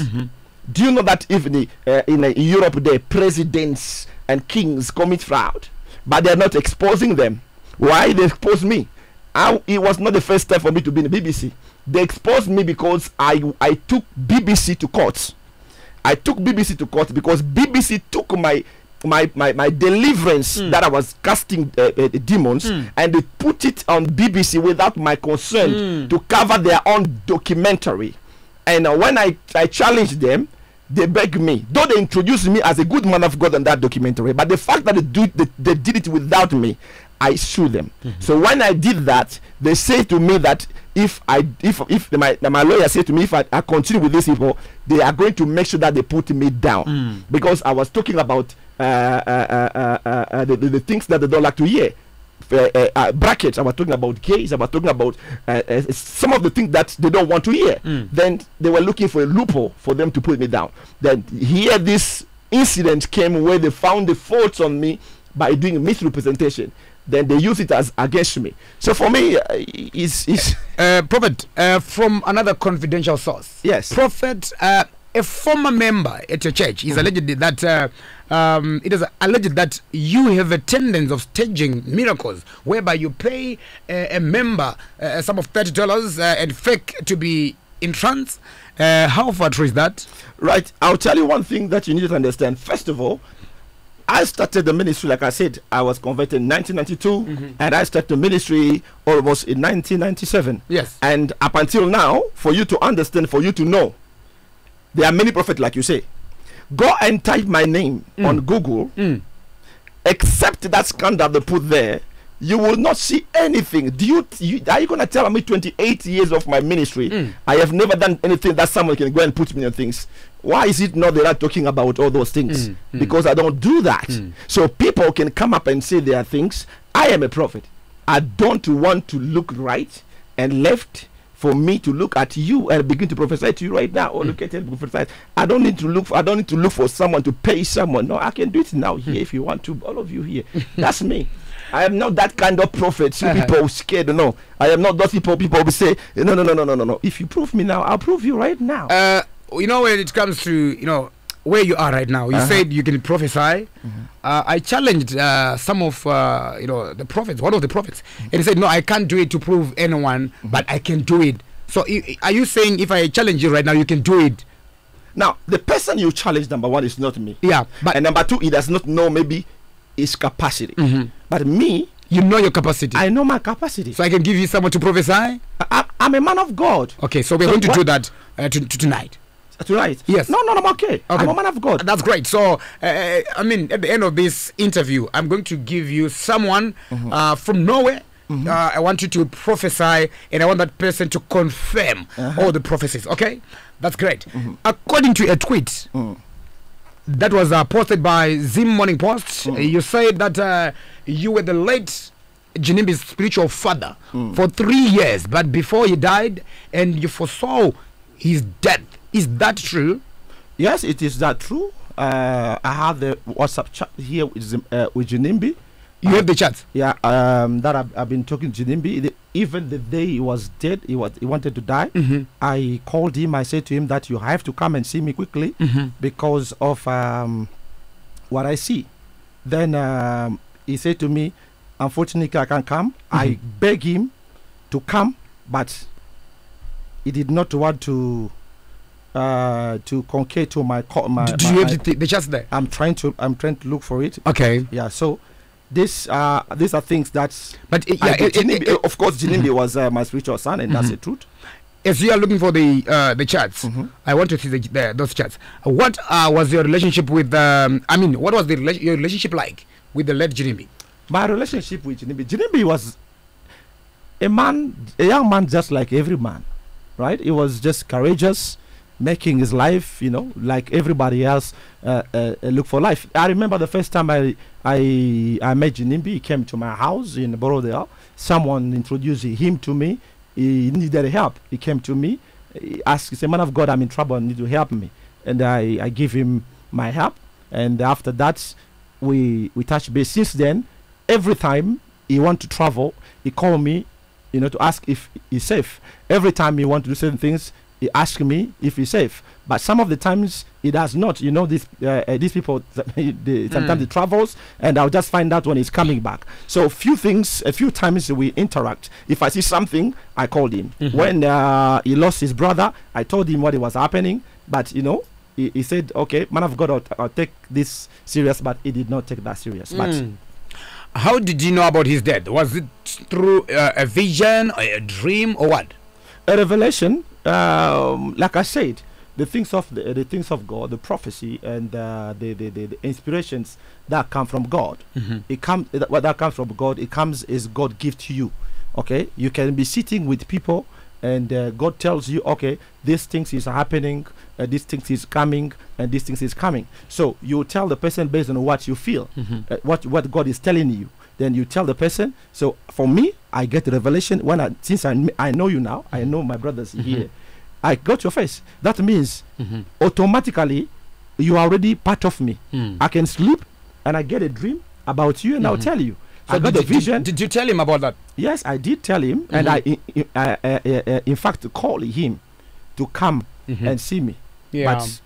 Do you know that even uh, in uh, Europe, the presidents and kings commit fraud, but they are not exposing them? Why they expose me? I, it was not the first time for me to be in the BBC. They exposed me because I I took BBC to court. I took BBC to court because BBC took my my my, my deliverance that I was casting uh, uh, demons and they put it on BBC without my consent to cover their own documentary. And uh, when I, I challenged them, they begged me, though they introduced me as a good man of God on that documentary, but the fact that they, do, they, they did it without me, I sued them. So when I did that, they say to me that if I if if my my lawyer said to me if I, I continue with these people, they are going to make sure that they put me down. Because I was talking about uh, uh, uh, the, the, the things that they don't like to hear. Uh, uh, uh, brackets. I was talking about gays. I was talking about uh, uh, some of the things that they don't want to hear. Then they were looking for a loophole for them to put me down. Then here this incident came where they found the faults on me by doing misrepresentation. Then they use it as against me. So for me, uh, it's, it's Uh, Prophet, uh, from another confidential source. Yes. Prophet, uh, a former member at your church is alleged that uh, um, it is alleged that you have a tendency of staging miracles, whereby you pay a, a member uh, a sum of thirty dollars uh, and fake to be in trance. Uh, how far true is that? Right. I'll tell you one thing that you need to understand. First of all, I started the ministry, like I said, I was converted in 1992, and I started the ministry almost in 1997. Yes. And up until now, for you to understand, for you to know, there are many prophets, like you say. Go and type my name on Google, Mm. except that scandal they put there. You will not see anything. Do you, you are you gonna tell me 28 years of my ministry? Mm. I have never done anything that someone can go and put me on things. Why is it not that I'm talking about all those things? Mm, mm. Because I don't do that. Mm. So people can come up and say there are things. I am a prophet. I don't want to look right and left for me to look at you and begin to prophesy to you right now or look at it and prophesy. I don't need to look for I don't need to look for someone to pay someone. No, I can do it now here if you want to. All of you here. That's me. I am not that kind of prophet. You Uh-huh. people scared. No, I am not those people. People will say, no, no, no, no, no, no, no. If you prove me now, I'll prove you right now. Uh, you know, when it comes to you know where you are right now, you Uh-huh. said you can prophesy. Uh, I challenged uh, some of uh, you know the prophets, one of the prophets, and he said, "No, I can't do it to prove anyone, but I can do it." So, are you saying if I challenge you right now, you can do it? now, the person you challenge, number one, is not me. Yeah, but and number two, he does not know maybe his capacity. Mhm. But me, you know your capacity. I know my capacity. so I can give you someone to prophesy. I, I'm a man of God. Okay, so we're So going to what- do that uh, to, to tonight. Tonight. Yes. No, no, I'm okay. Okay. I'm a man of God. That's great. So, uh, I mean, at the end of this interview, I'm going to give you someone Mm-hmm. uh, from Norway. Uh, I want you to prophesy, and I want that person to confirm Uh-huh. all the prophecies. Okay, that's great. Mm-hmm. According to a tweet Mm. that was uh, posted by Zim Morning Post, Mm. uh, you said that uh, you were the late Ginimbi's spiritual father Mm. for three years, but before he died, and you foresaw his death. Is that true? Yes, it is that true. Uh, I have the WhatsApp chat here with uh, with Ginimbi, You have the chat? Yeah, um, that I've, I've been talking to Nimbi. The, even the day he was dead, he was he wanted to die. Mm-hmm. I called him. I said to him that you have to come and see me quickly Mm-hmm. because of um, what I see. Then um, he said to me, "Unfortunately, I can't come." I Mhm. beg him to come, but he did not want to uh, to concur to my co- my. Do, my- you have the, the chats there? I'm trying to I'm trying to look for it. Okay. Yeah, so this uh these are things that But uh, I yeah, it- it- Ginimbi- it- of course Ginimbi was uh, my spiritual son and that's Mhm. the truth. as you are looking for the uh, the chats, Mhm. I want to see the, the, those charts What uh, was your relationship with? Um, I mean, what was the rela- your relationship like with the late Ginimbi? My relationship with Ginimbi, Ginimbi was a man, a young man just like every man, right? He was just courageous, making his life, you know, like everybody else, uh, uh, uh, look for life. I remember the first time I I I met Ginimbi, he came to my house in Borrowdale. Someone introduced him to me. He needed help. He came to me. He asked, he said, "Man of God, I'm in trouble. I need to help me." And I I give him my help. And after that, we we touch base. Since then, every time he want to travel, he call me, you know, to ask if he's safe. Every time he want to do certain things, he ask me if he's safe. But some of the times he does not. You know, these uh, uh, these people they, sometimes Mm. he travels, and I'll just find out when he's coming back. So a few things, a few times we interact. If I see something, I called him. Mhm. When uh, he lost his brother, I told him what was happening. But you know, he, he said, "Okay, man of God, I'll, I'll take this serious." But he did not take that serious. But Mm. How did you know about his death? Was it through uh, a vision, or a dream, or what? a revelation um, like i said the things of the, the things of god the prophecy and uh, the, the, the, the inspirations that come from god Mm-hmm. it comes that, what that comes from god it comes is god give to you okay you can be sitting with people and uh, god tells you okay these things is happening uh, these things is coming and these things is coming so you tell the person based on what you feel Mm-hmm. uh, what what God is telling you. Then you tell the person. So for me, I get the revelation when I since I I know you now, I know my brothers Mhm. here. I got your face. That means Mm-hmm. automatically you are already part of me. Mm. I can sleep and I get a dream about you and I'll Mhm. tell you. So I got the vision. Did, you tell him about that? yes, I did tell him, and Mhm. I, in, in, uh, uh, uh, in fact, call him to come and see me. yeah. But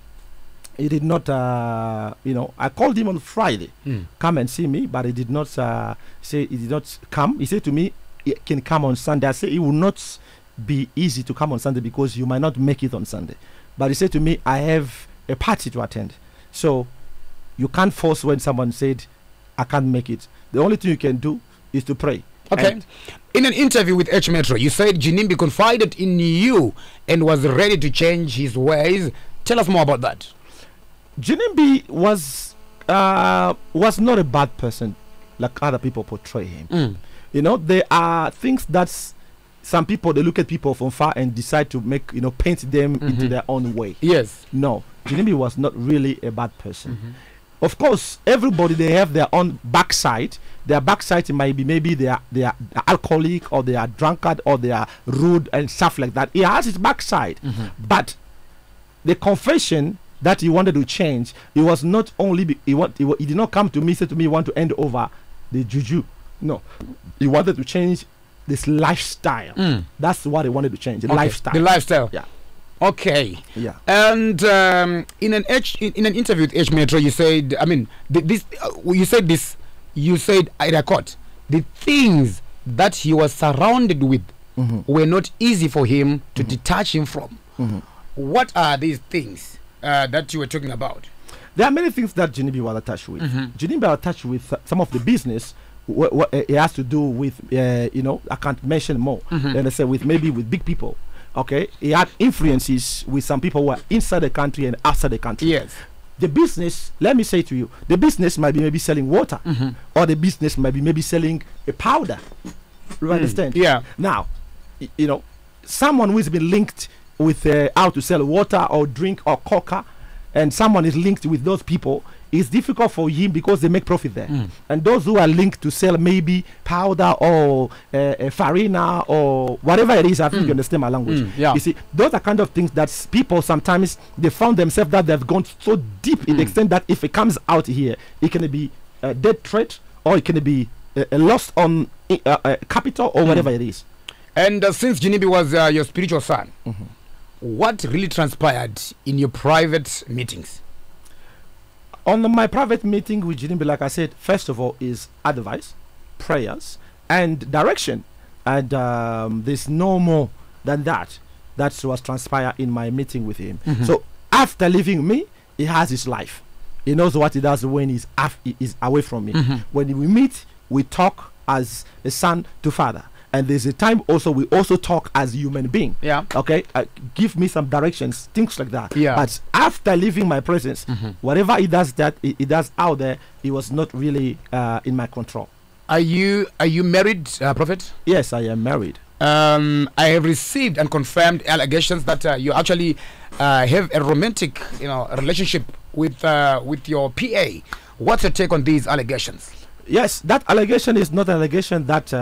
he did not. Uh, you know, I called him on Friday. Mm. come and see me, but he did not uh, say he did not come. He said to me, he can come on Sunday. I said it will not be easy to come on Sunday because you might not make it on Sunday. But he said to me, I have a party to attend. So you can't force when someone said, I can't make it. The only thing you can do is to pray. Okay. And In an interview with H Metro, you said Ginimbi confided in you and was ready to change his ways. Tell us more about that. Ginimbi was uh, was not a bad person like other people portray him. Mm. you know there are things that some people they look at people from far and decide to make you know paint them into Mhm. their own way Yes. no Ginimbi was not really a bad person Mm-hmm. of course everybody they have their own backside their backside might be maybe they are they are alcoholic or they are drunkard or they are rude and stuff like that he has his backside Mm-hmm. but the confession that he wanted to change it was not only be, he want he, he did not come to me say to me want to end over the juju no he wanted to change this lifestyle Mm. that's what he wanted to change the Okay, lifestyle The lifestyle. Yeah. Okay. yeah And um, in an H, in, in an interview with H Metro, you said, I mean, th- this. Uh, you said this. You said, I record the things that he was surrounded with mm-hmm. were not easy for him to Mhm. detach him from. Mm-hmm. What are these things uh, that you were talking about? there are many things that Ginimbi was attached with Mhm. Ginimbi was attached with uh, some of the business what, what uh, it has to do with uh, you know I can't mention more Mhm. and I say with maybe with big people okay he had influences with some people who are inside the country and outside the country Yes. the business let me say to you the business might be maybe selling water Mm-hmm. or the business might be maybe selling a powder you understand Yeah. now you know someone who has been linked with uh, how to sell water or drink or coca and someone is linked with those people it's difficult for him because they make profit there Mm. and those who are linked to sell maybe powder or uh, uh, farina or whatever it is i think Mm. you understand my language Mm, yeah. you see those are kind of things that people sometimes they found themselves that they've gone so deep in the Mm. extent that if it comes out here it can be a dead threat or it can be a, a loss on uh, uh, capital or whatever it is. And uh, since Ginimbi was uh, your spiritual son, Mhm. What really transpired in your private meetings? On my private meeting with Ginimbi, like I said, first of all is advice, prayers, and direction. And um, there's no more than that. That was transpired in my meeting with him. Mhm. So after leaving me, he has his life. He knows what he does when he's, af- he is away from me. Mhm. When we meet, we talk as a son to father. And there's a time also we also talk as human being. Yeah. Okay, uh, give me some directions, things like that. Yeah. But after leaving my presence, Mhm. whatever he does that he, he does out there, he was not really uh, in my control. Are you are you married, uh, Prophet? Yes, I am married. Um, I have received and confirmed allegations that uh, you actually uh, have a romantic, you know, relationship with uh, with your PA. What's your take on these allegations? Yes, that allegation is not an allegation that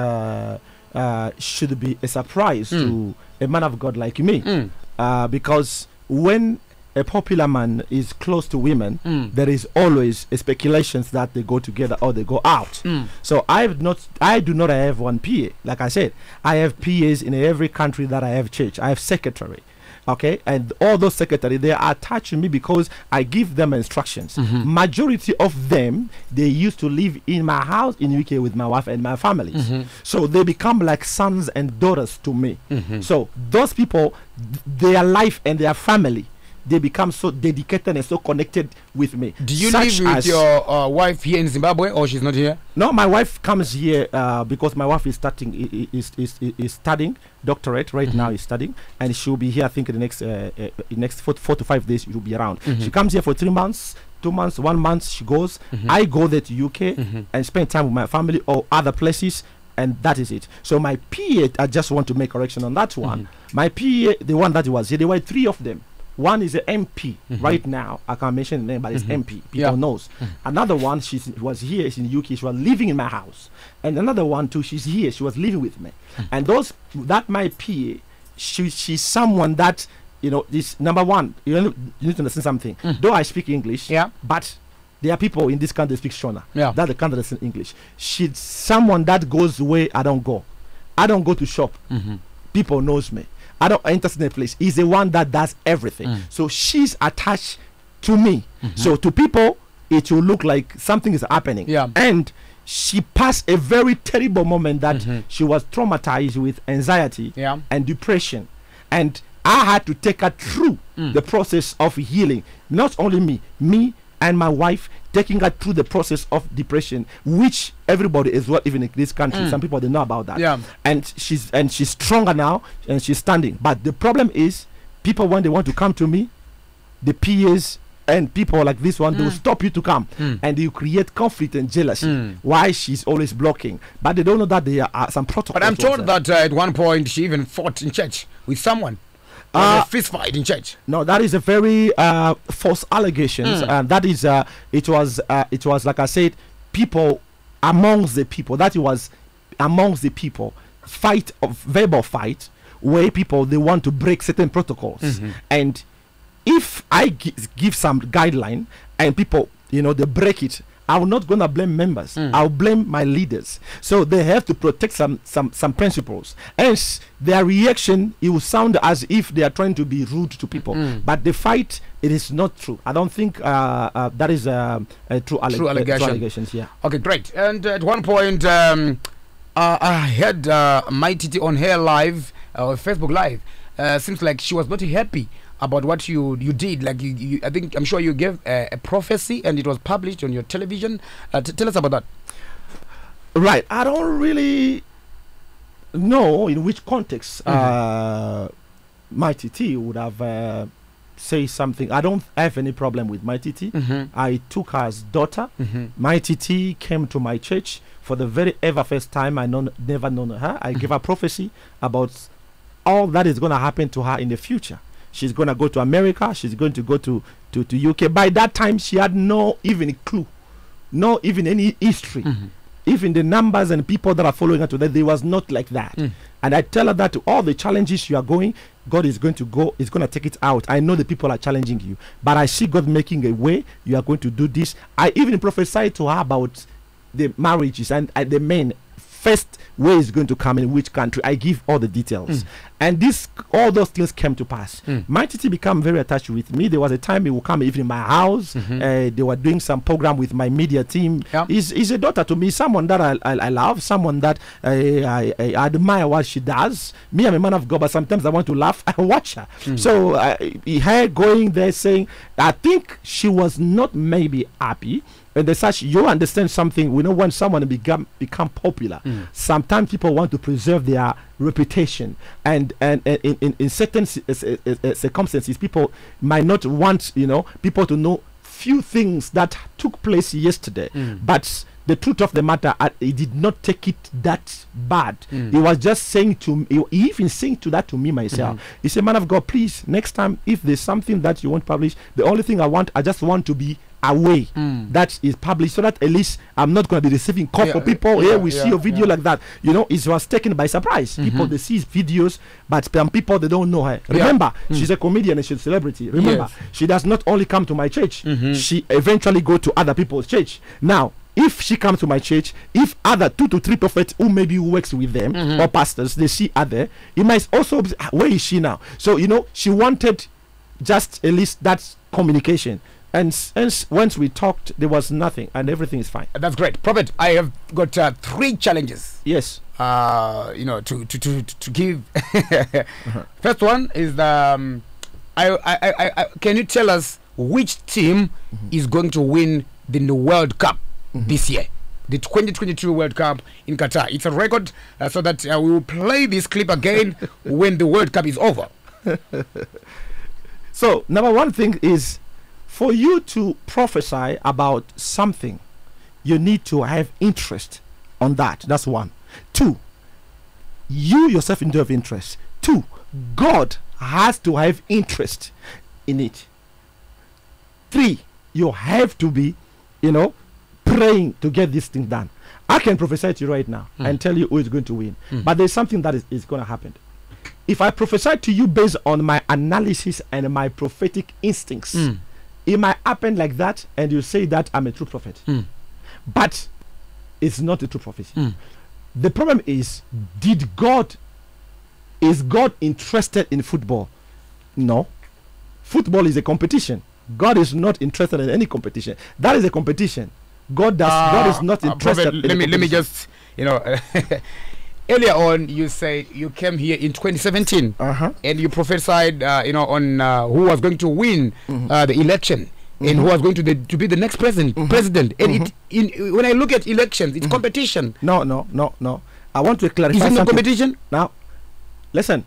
uh, should be a surprise Mm. to a man of God like me, Mm. uh, because when a popular man is close to women, Mm. there is always a speculations that they go together or they go out. Mm. So I have not, I do not have one PA. Like I said, I have PAs in every country that I have church. I have secretary, okay, and all those secretary they are attached to me because I give them instructions. Mhm. Majority of them they used to live in my house in UK with my wife and my families. Mhm. So they become like sons and daughters to me. Mhm. So those people, th- their life and their family, they become so dedicated and so connected with me. Do you Such live with your uh, wife here in Zimbabwe, or she's not here? no, my wife comes here uh, because my wife is starting is is, is, is studying doctorate right now. Mhm. Is studying, and she'll be here. I think in the next uh, uh, in next four, four to five days. She'll be around. Mhm. She comes here for three months, two months, one month. She goes. Mhm. I go there to UK Mhm. and spend time with my family or other places, and that is it. So my PA, I just want to make correction on that one. Mhm. My PA, the one that was here, there were three of them. One is an MP Mhm. right now. I can't mention the name, but it's Mhm. MP. People Yeah. knows. Mhm. Another one, she was here. She's in the UK. She was living in my house. And another one too. She's here. She was living with me. Mhm. And those that my PA, she she's someone that you know. This number one. You know, you need to understand something. Mhm. Though I speak English, Yeah. but there are people in this country speak Shona. Yeah. That the country that speak English. She's someone that goes where I don't go. I don't go to shop Mhm. people knows me. I don't enter in a place. He's the one that does everything. Mm. So she's attached to me. Mhm. So to people, it will look like something is happening. Yeah. And she passed a very terrible moment that Mhm. she was traumatized with anxiety Yeah. and depression. And I had to take her through Mm. the process of healing. Not only me, me and my wife taking her through the process of depression, which everybody is well, even in this country, Mm. some people they know about that Yeah. and she's and she's stronger now and she's standing but the problem is people when they want to come to me the PAs and people like this one they will Mm. stop you to come Mm. and you create conflict and jealousy Mm. why she's always blocking but they don't know that there are some protocols But I'm told that uh, at one point she even fought in church with someone. Uh, Uh, a fist fight in church. no that is a very uh, false allegations Mm. and that is uh, it was uh, it was like i said people amongst the people that it was amongst the people fight of verbal fight where people they want to break certain protocols Mhm. and if i give some guideline and people you know they break it i'm not gonna blame members Mm. i'll blame my leaders so they have to protect some some some principles hence their reaction it will sound as if they are trying to be rude to people Mm. but the fight it is not true i don't think uh, uh, that is um, a true, alleg- True uh, allegation. allegations yeah Okay, great. And at one point, um, uh, I had uh, Mai Titi on her live, uh, Facebook live. Uh, seems like she was not happy about what you you did. Like you, you I think I'm sure you gave a, a prophecy and it was published on your television. Uh, t- tell us about that. Right. I don't really know in which context Mhm. uh, Mai Titi would have uh, say something. I don't have any problem with Mai Titi. Mm-hmm. I took her as daughter. Mm-hmm. Mai Titi came to my church for the very ever first time. I known, never known her. I gave her prophecy about all that is going to happen to her in the future. She's going to go to America. She's going to go to, to, to UK. By that time, she had no even clue, no even any history Mm-hmm. even the numbers and people that are following her today, they was not like that. Mm. And I tell her that to all the challenges you are going, God is going to go, is going to take it out. I know the people are challenging you, but I see God making a way. You are going to do this. I even prophesied to her about the marriages and, and the men first where is going to come in which country i give all the details. Mm. And this all those things came to pass. Mm. Mai Titi became very attached with me. There was a time he would come even in my house. Mm-hmm. Uh, they were doing some program with my media team. Yeah. he's, he's a daughter to me someone that i, I, I love someone that I, I, I admire what she does. Me i'm a man of god but sometimes i want to laugh. I watch her. Mm. So uh, her going there saying i think she was not maybe happy and there's such you understand something we know when someone become become popular. Sometimes people want to preserve their reputation. And and, and in, in, in certain uh, uh, uh, circumstances people might not want you know people to know few things that took place yesterday. But the truth of the matter uh, he did not take it that bad. He was just saying to me he even saying to that to me myself. He said man of god please next time if there's something that you want published the only thing i want i just want to be away. Hmm. That is published so that at least i'm not going to be receiving call Yeah, for people. Yeah, here we yeah, see a video like that. You know it was taken by surprise. Mm-hmm. People they see videos but some people they don't know her. Remember mm. she's a comedian and she's a celebrity. Remember Yes. she does not only come to my church. Mm-hmm. She eventually go to other people's church. Now if she comes to my church if other two to three prophets who maybe works with them mm-hmm. or pastors they see other, it might also be, "Ah, where is she now? So you know she wanted just at least that communication and, and once we talked there was nothing and everything is fine That's great, Prophet. I have got uh, three challenges. yes uh, you know, to to to to give. First one is the. Um, I, I, I, I, can you tell us which team is going to win the World Cup this year? The 2022 World Cup in Qatar. It's a record, uh, so that uh, we will play this clip again when the World Cup is over. So, number one thing is for you to prophesy about something, you need to have interest on that. That's one. Two, you yourself need to have interest. Two, God has to have interest in it. Three, you have to be, you know, praying to get this thing done. I can prophesy to you right now hmm. and tell you who is going to win, hmm. but there's something that is, is going to happen if I prophesy to you based on my analysis and my prophetic instincts, hmm. It might happen like that, and you say that I'm a true prophet. Hmm. But it's not a true prophecy. Hmm. The problem is, did God, is God interested in football? No. Football is a competition. God is not interested in any competition. That is a competition. God does. God is ah, not Uh, interested. Prophet, in let me let me just you know. earlier on, you said you came here in 2017. Uh-huh. and you prophesied, uh, you know, on uh, who was going to win Mm-hmm. uh, the election and who was going to the, to be the next president. Mm-hmm. President, and it in when I look at elections, it's competition. No, no, no, no. I want to clarify Is it not something. competition? Now, listen,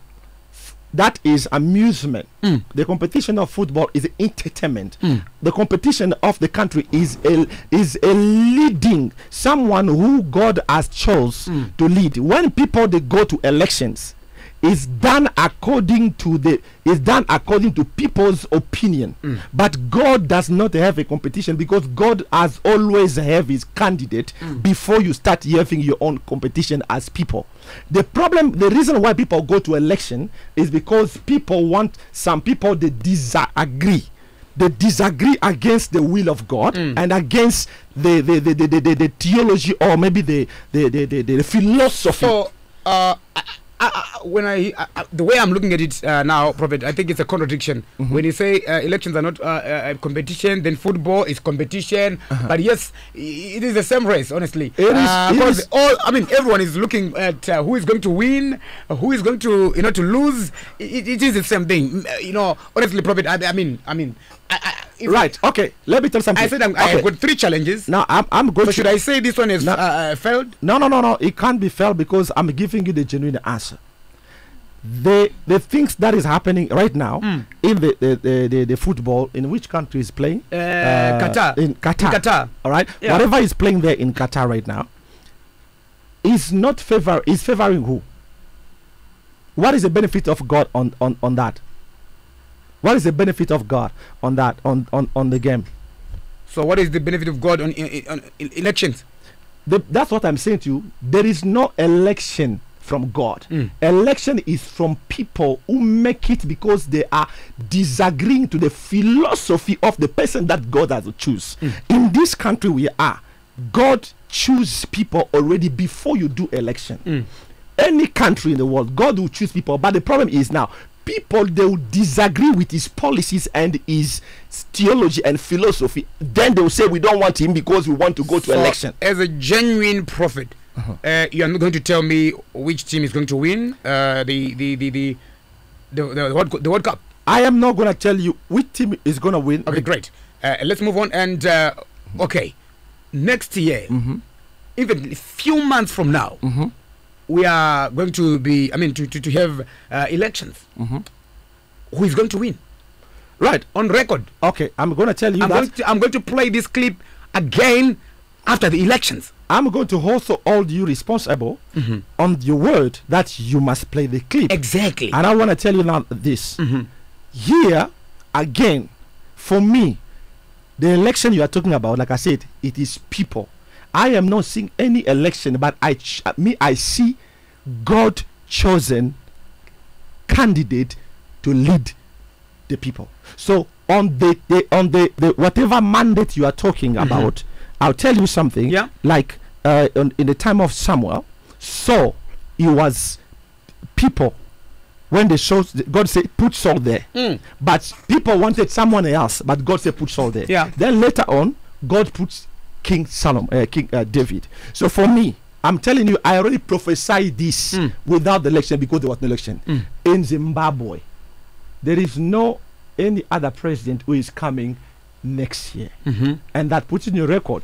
that is amusement. Mm. The competition of football is entertainment. The competition of the country is a is a leading someone who God has chose to lead. When people they go to elections, is done according to the is done according to people's opinion. Mm. But god does not have a competition because god has always have his candidate mm. before you start having your own competition as people. The problem the reason why people go to election is because people want some people they disagree. They disagree against the will of God mm. and against the the, the, the, the, the, the theology or maybe the the, the, the, the philosophy. So, uh, I, when I, I, the way I'm looking at it uh, now, Prophet, I think it's a contradiction. Mm-hmm. When you say uh, elections are not uh, uh, competition, then football is competition. But yes, it is the same race, honestly. It is- Uh, it because is- all, I mean, everyone is looking at uh, who is going to win, who is going to, you know, to lose. It, it is the same thing. Mm, You know, honestly, Prophet. I, I mean, I mean, I, I, right okay let me tell something I said I'm, I have got three challenges. now i'm, I'm going So to should I say this one is No. uh, uh, failed? No, no, no, no. It can't be failed because I'm giving you the genuine answer. The the things that is happening right now Hmm. in the the, the, the the football in which country is playing? Uh, Qatar. In Qatar. In Qatar. All right. Yeah. Whatever is playing there in Qatar right now is not favor is favoring who? What is the benefit of God on on on that? What is the benefit of God on that on on on the game? So what is the benefit of God on, in, on elections? The, that's what I'm saying to you. There is no election from God. Mm. Election is from people who make it because they are disagreeing to the philosophy of the person that God has to choose. In this country we are, God choose people already before you do election. Mm. Any country in the world, God will choose people. But the problem is now, people they will disagree with his policies and his theology and philosophy. Then they will say we don't want him because we want to go to So, election. As a genuine prophet, uh, you are not going to tell me which team is going to win uh, the, the, the, the, the, the, World, the World Cup. I am not gonna tell you which team is gonna win. Okay, great. Uh, let's move on. And, uh, okay, next year, Mm-hmm. even a few months from now, Mm-hmm. We are going to be, I mean, to, to, to have uh, elections. Mm-hmm. Who is going to win? Right. On record. Okay. I'm gonna tell you I'm that. going, to, I'm going to play this clip again after the elections. I'm going to also hold you responsible on your word that you must play the clip. Exactly. And I want to tell you now this. Mhm. Here, again, for me, the election you are talking about, like I said, it is people. I am not seeing any election, but I ch- me I see God chosen candidate to lead the people. So on the, the on the, the whatever mandate you are talking about, I'll tell you something. Yeah. Like uh, on, in the time of Samuel, Saul, it was people when they chose God said put Saul there. Mm. But people wanted someone else, but God said put Saul there. Yeah. Then later on, God puts King Solomon, uh, King uh, David. So for me, I'm telling you, I already prophesied this Mm. without the election because there was no election Mm. in Zimbabwe. There is no any other president who is coming next year, Mhm. and that puts in your record.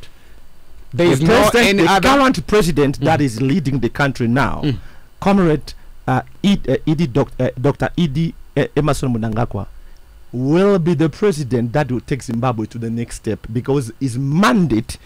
There is the no president, any the other. current president that is leading the country now, Mm. Comrade uh, Ed, uh, Edie doc, uh, Dr. Edie uh, Emerson Mnangagwa, will be the president that will take Zimbabwe to the next step because his mandate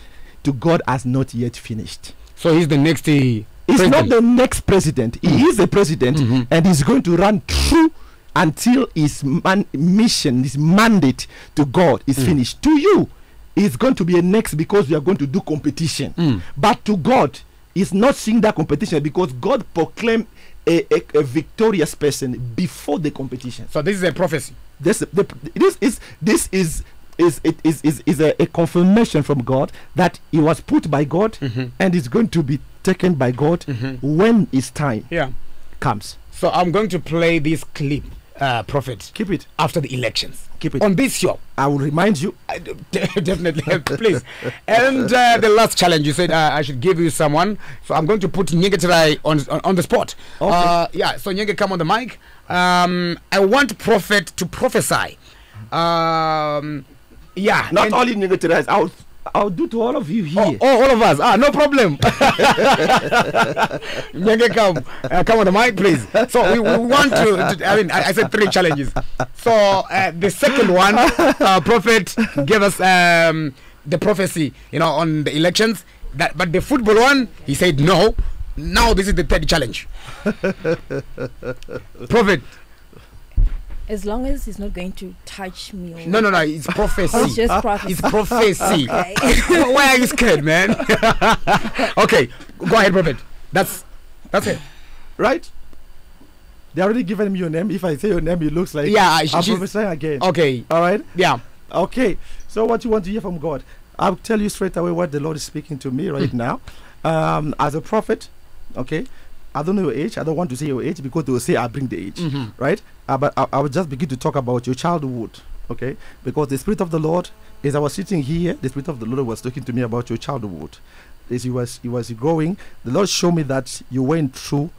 to God has not yet finished. So he's the next. Uh, He's president. not the next president. He is the president, Mhm. and he's going to run through until his man- mission, his mandate to God is Mm. finished. To you, it's going to be a next because we are going to do competition. Mm. But to God, He's not seeing that competition because God proclaimed a, a, a victorious person before the competition. So this is a prophecy. This, the, this is this is is it is is, is a, a confirmation from God that he was put by God Mhm. and is going to be taken by God Mhm. when his time Yeah. comes. So I'm going to play this clip, uh, prophet, Keep it. after the elections Keep it. on this show. I will remind you. I definitely, please. And uh, the last challenge, you said uh, I should give you someone. So I'm going to put Nyenge on, on on the spot. Okay. Uh, yeah. So Nyenge, come on the mic. Um, I want prophet to prophesy. Um, yeah. Not only negativize, I'll I'll do to all of you Oh, here. oh, all of us. Ah, no problem. Nyenge, come, uh, come on the mic, please. So we, we want to, to- I mean, I, I said three challenges. So uh, the second one, uh, Prophet gave us um, the prophecy, you know, on the elections. That, but the football one, he said no. Now this is the third challenge. Prophet, As long as he's not going to touch me. Or no, no, no, it's prophecy. It's just prophecy. It's prophecy. Okay. Why are you scared, man? okay, go ahead, Prophet. That's that's it. Right? They already given me your name. If I say your name, it looks like Yeah, I'm she- she's- prophesying again. Okay, All right. yeah. Okay. So what you want to hear from God? I'll tell you straight away what the Lord is speaking to me right now. Um, as a prophet, okay. I don't know your age. I don't want to say your age because they will say I bring the age, Mhm. right? Uh, but I, I will just begin to talk about your childhood, okay? Because the Spirit of the Lord, as I was sitting here, the Spirit of the Lord was talking to me about your childhood. As you was you was growing, the Lord showed me that you went through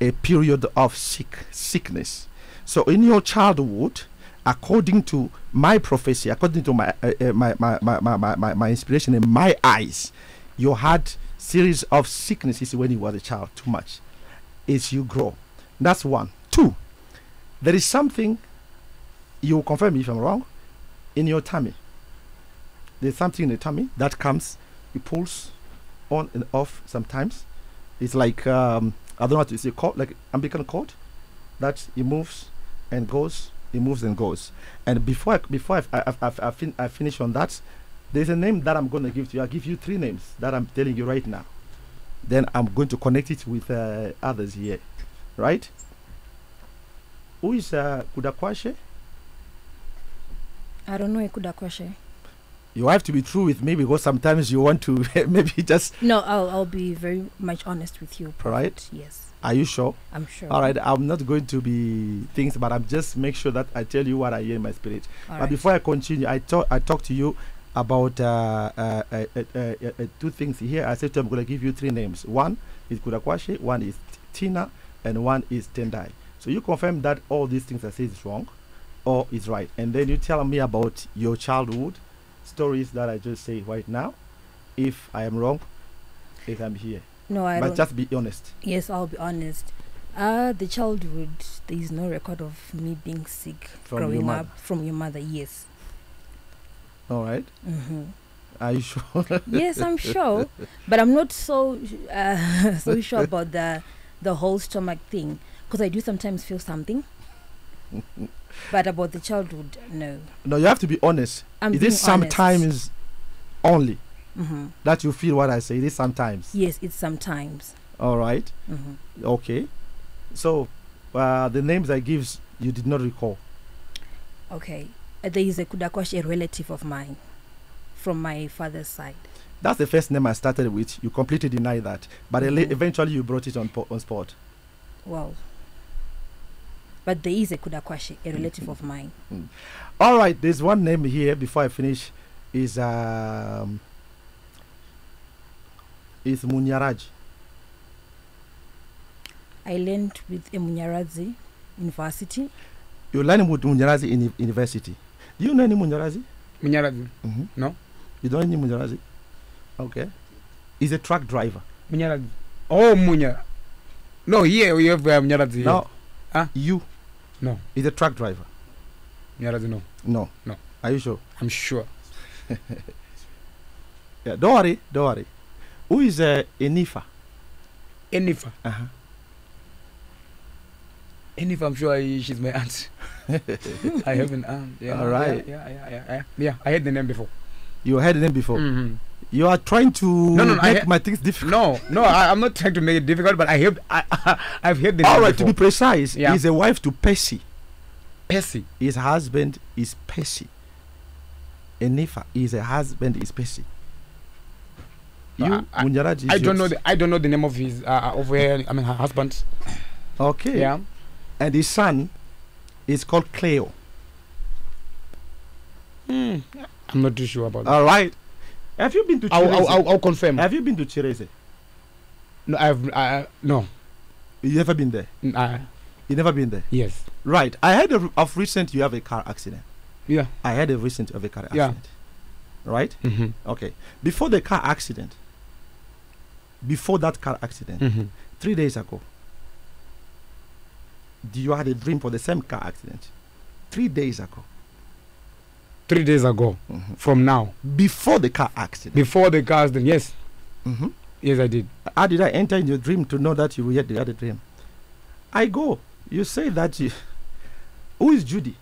a period of sick sickness. So in your childhood, according to my prophecy, according to my uh, uh, my, my, my, my, my, my, my inspiration in my eyes, you had series of sicknesses when you were a child. Too much, as you grow. That's one. Two. There is something. You confirm me if I'm wrong. In your tummy. There's something in the tummy that comes. It pulls on and off sometimes. It's like um, I don't know what to say. Cord, like umbilical cord, that it moves and goes. It moves and goes. And before I, before I, I, I, I, fin- I finish on that, there's a name that I'm going to give to you. I'll give you three names that I'm telling you right now. Then I'm going to connect it with uh, others here, right? Who is uh, Kudakwashe? I don't know Ekuda Kwashe. You have to be true with me because sometimes you want to maybe just. No, I'll I'll be very much honest with you. Prophet. Right. Yes, Are you sure? I'm sure. All right. I'm not going to be things, but I'm just make sure that I tell you what I hear in my spirit. All But right. before I continue, I talk I talk to you about uh, uh, uh, uh, uh, uh, two things here. I said to him, I'm going to give you three names. One is Kudakwashe, one is Tina, and one is Tendai. So you confirm that all these things I say is wrong or is right, and then you tell me about your childhood stories that I just say right now. If I am wrong, if I'm here, no, I but don't. just be honest. yes, I'll be honest. Uh, the childhood, there is no record of me being sick From growing up from your mother. Yes. All right. hmm Are you sure? yes, I'm sure, but I'm not so uh, so sure about the the whole stomach thing because I do sometimes feel something. but about the childhood, no. no, you have to be honest. I'm it is sometimes only hmm that you feel what I say. It is sometimes. Yes, it's sometimes. All right. hmm Okay. So, uh, the names I gives you did not recall. Okay, there is a Kudakwashe, a relative of mine, from my father's side. That's the first name I started with. You completely deny that, but Mhm. eventually you brought it on on spot. Wow. But there is a Kudakwashe, a relative of mine. All right. There's one name here before I finish. Is um. Is Munyaraj. I learned with Emunyarazi University. You learned with Munyaradzi in university. Do you know any Munyarazi? Munyarazi. Mm-hmm. No. You don't know any Munyarazi? Okay. He's a truck driver. Munyarazi. Oh, Munya. No, here we have uh, Munyarazi. No. Huh? you. No. He's a truck driver. Munyarazi, no. No. No. Are you sure? I'm sure. Yeah. Don't worry. Don't worry. Who is uh, Enifa? Enifa. Uh-huh. Enifa, I'm sure I, she's my aunt. I have an aunt. Yeah, All right. Yeah, yeah, yeah, yeah, yeah. I heard the name before. You heard the name before. Mhm. You are trying to No, no, make my things difficult. No, no, I, I'm not trying to make it difficult, but I have, I, I've heard the name All right. To be precise, Yeah. he's a wife to Percy. Percy. His husband is Percy. Enifa is a husband is Percy. You, I- I- I don't know. The, I don't know the name of his uh, of her. I mean, her husband. Okay. Yeah. And his son is called Cleo. Hmm. I'm not too sure about that. All right. Have you been to I'll, Chiredzi? I'll, I'll, I'll confirm. Have you been to Chiredzi? No, I've. Uh, no. You never been there. N- Uh, You never been there. yes. Right. I heard of, of recent you have a car accident. Yeah. I heard of recent of a car accident. Yeah. accident. Right. Mm-hmm. Okay. Before the car accident. Before that car accident, Mm-hmm. three days ago. Do you had a dream for the same car accident? Three days ago. Three days ago, Mhm. from now, Before the car accident. before the car accident, yes, hmm yes, I did. How did I enter in your dream to know that you had the other dream? I go. You say that you. Who is Judy?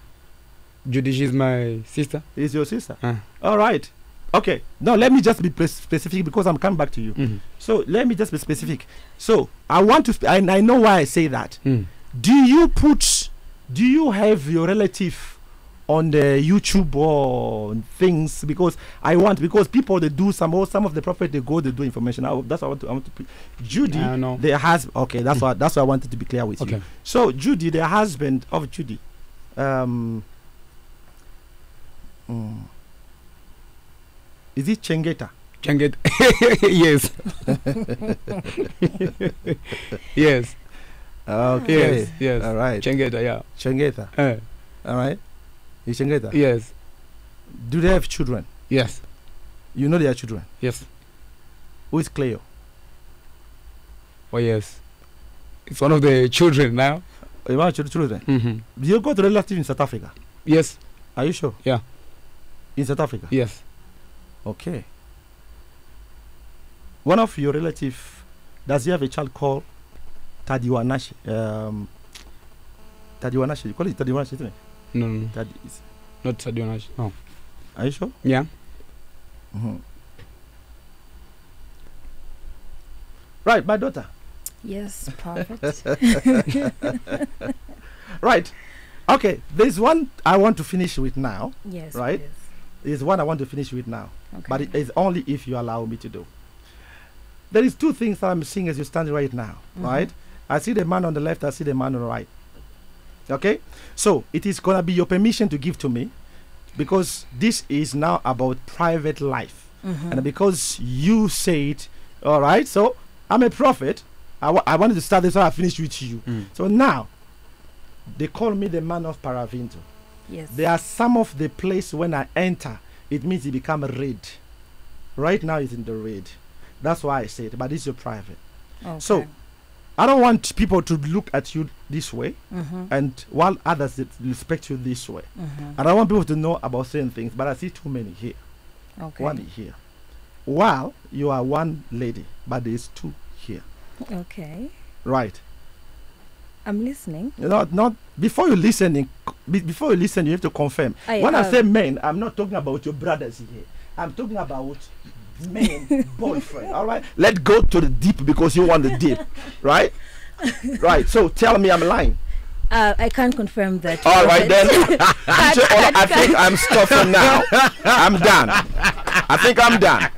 Judy, she's my sister. Is your sister? Uh. All right. Okay. Now let me just be specific because I'm coming back to you. Mm-hmm. So let me just be specific. So I want to. Sp- I, I know why I say that. Mm. Do you put? Do you have your relative on the YouTube or things? Because I want because people they do some or some of the prophet they go they do information. I, that's what I want to. I want to. Put. Judy, I know. their husband. Okay, that's what that's what I wanted to be clear with you. Okay. So Judy, the husband of Judy, um, mm, is it Chengeta? chengeta yes. yes. Okay. Yes. Yes. All right. Chengeta. Yeah. Chengeta. Uh, All right. Is Chengeta? yes. Do they have children? Yes. You know their children. Yes. Who is Cleo? Oh yes. It's one of the children now. You want chil- children? Mm-hmm. Do You got a relative in South Africa. Yes. Are you sure? Yeah. In South Africa. Yes. Okay. One of your relative, does he have a child called Tadiwanashe? Um, Tadiwanashe. You call it Tadiwanashe, isn't it? No, no, no. Tadi, is- Not Sadionash. No. are you sure? Yeah. Mhm. Right, my daughter. Yes, prophet. Right. Okay, there's one I want to finish with now. yes. Right. Yes. is one I want to finish with now, Okay. but it is only if you allow me to do. There is two things that I'm seeing as you stand right now, Mhm. right? I see the man on the left, I see the man on the right. Okay? So it is gonna be your permission to give to me because this is now about private life. Mhm. And because you say it, all right, so I'm a prophet. I I wanted to start this so I finished with you. Mm. So now, they call me the man of Paravinto. yes. There are some of the place when I enter, it means it become red. Right now it's in the red. That's why I say it, but it's your private. okay. so- I don't want people to look at you this way, Mhm. and while others respect you this way. Mhm. And I want people to know about certain things, but I see too many here. Okay. One here. While you are one lady, but there's two here. Okay. Right. I'm listening. Know, not before you listening. be- Before you listen, you have to confirm. I, when I say men, I'm not talking about your brothers here. I'm talking about men, boyfriend. All right. Let's go to the deep because you want the deep, right? Right. So tell me I'm lying. Uh, I can't confirm that. All right then. Cut, Teacher, cut, I think. I'm stopping now. I'm done. I think I'm done.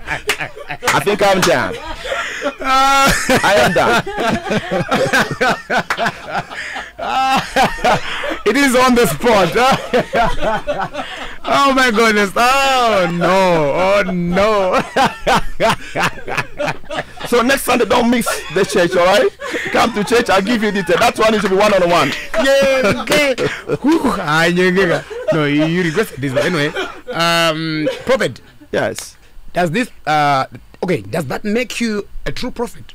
I think I'm done. I am done. It is on the spot. oh my goodness. Oh no. Oh no. So next Sunday, don't miss the church, all right? Come to church, I'll give you detail. That one is to be one on one. Yeah, okay. No, you, you requested this, but anyway. Um, prophet, Yes. does this? Uh, okay, does that make you a true prophet?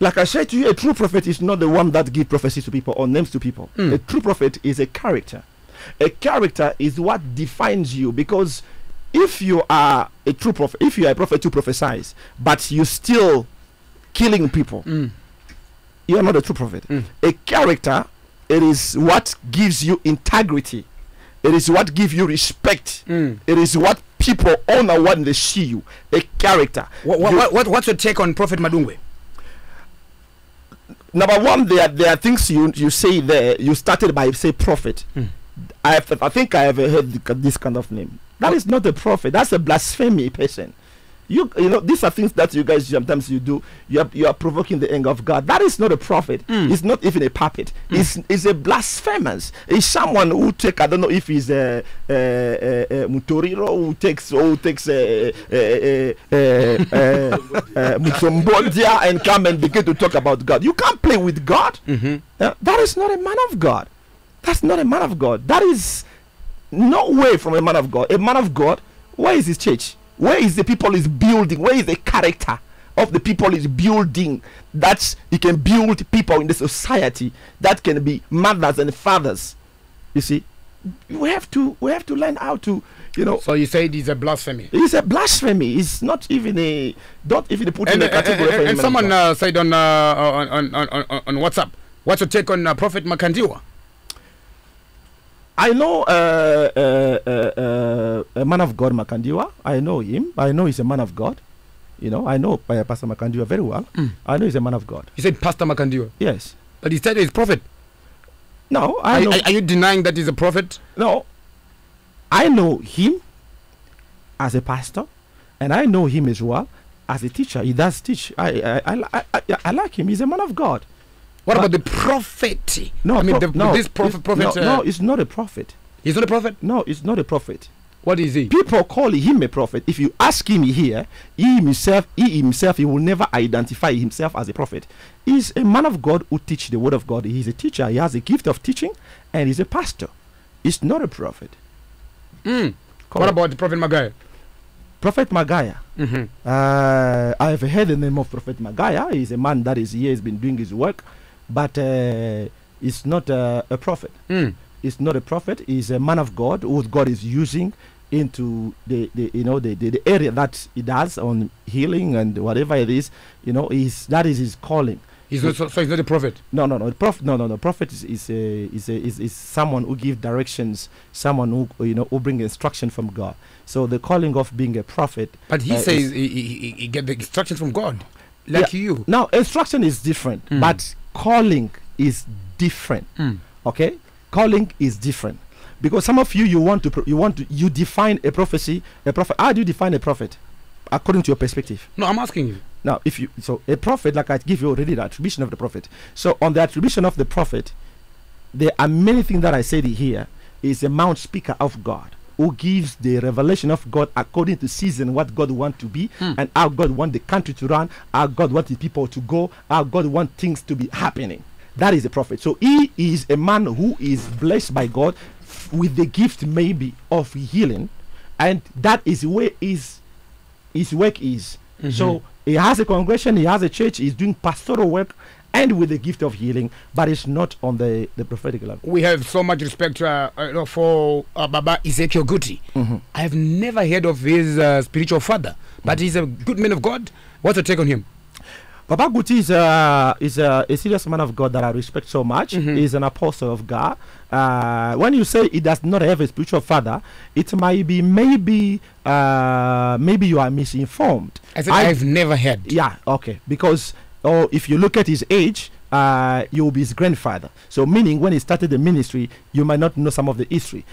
Like I said to you, a true prophet is not the one that gives prophecies to people or names to people. Mm. A true prophet is a character. A character is what defines you because if you are a true prophet, if you are a prophet who prophesies, but you're still killing people, Mm. you are not a true prophet. Mm. A character, it is what gives you integrity. It is what gives you respect. Mm. It is what people honor when they see you. A character. What, what, You- what, what, what's your take on Prophet Madungwe? Number one there are, there are things you you say there you started by say prophet. Mm. I, I think i ever heard this kind of name. That is not a prophet. That's a blasphemy person you you know these are things that you guys sometimes you do you are you are provoking the anger of god that is not a prophet Mm. it's not even a puppet mm. it's, it's a blasphemous it's someone who take i don't know if he's a, a, a, a mutoriro who takes who takes uh, uh, uh, a, a, a, a, a, Mutsombodia and come and begin to talk about god you can't play with god Mm-hmm. uh, that is not a man of God. That's not a man of God. That is no way from a man of God. A man of God, where is his church? Where is the people is building? Where is the character of the people is building? That he can build people in the society that can be mothers and fathers. You see, we have to we have to learn how to, you know. So you say it is a blasphemy. It's a blasphemy. It's not even a. Don't even put And, in a category. for a and man someone uh, said on, uh, on, on, on, on, on WhatsApp, what's your take on uh, Prophet Makandiwa? I know uh, uh, uh, uh, a man of God, Makandiwa. I know him. I know he's a man of God. You know, I know Pastor Makandiwa very well. Mm. I know he's a man of God. You said Pastor Makandiwa, Yes. but he said he's prophet. No, I Are, know. are, are you denying that he's a prophet? no, I know him as a pastor, and I know him as well as a teacher. He does teach. I I, I, I, I, I like him. He's a man of God. What But- about the prophet? No, I mean the, no, this prophet. prophet no, uh, no, it's not a prophet. he's not a prophet. No, it's not a prophet. What is he? people call him a prophet if you ask him here he himself he himself he will never identify himself as a prophet he's a man of god who teach the word of god he's a teacher he has a gift of teaching and he's a pastor he's not a prophet Mm. What about the prophet Magaya? prophet magaya Mm-hmm. uh, i've heard the name of prophet magaya he's a man that is here he's been doing his work but uh, he's not uh, a prophet Mm. is not a prophet he's a man of god who god is using into the, the you know the, the, the area that he does on healing and whatever it is you know is that is his calling He's not, so, so he's not a prophet. no no no prophet no no no prophet is is a, is, a, is is someone who give directions someone who you know who bring instruction from god so the calling of being a prophet But he Uh, says he, he, he- get the instructions from God, like you. now instruction is different Mm. but calling is different. Mm. okay? Calling is different. Because some of you you want to you want to you define a prophecy a prophet. How do you define a prophet? According to your perspective. No, I'm asking you. now if you so a prophet like i give you already the attribution of the prophet. So on the attribution of the prophet there are many things that i said here. Is a mount speaker of god who gives the revelation of god according to season what god want to be hmm. and how god want the country to run how god want the people to go how god want things to be happening. That is a prophet. So he is a man who is blessed by god with the gift maybe of healing and that is where his his work is. So mm-hmm. he has a congregation, he has a church, he's doing pastoral work and with the gift of healing, but it's not on the, the prophetic level. We have so much respect uh, uh, for uh, Baba Ezekiel Guti. I have never heard of his uh, spiritual father, but he's a good man of God. What's your take on him? Baba Guti is, a, is a, a serious man of God that I respect so much. He's an apostle of God. Uh, when you say he does not have a spiritual father, it might be maybe uh, maybe you are misinformed. I said I, have never heard. Yeah, okay. Because oh, if you look at his age, uh, you will be his grandfather. So, meaning when he started the ministry, you might not know some of the history.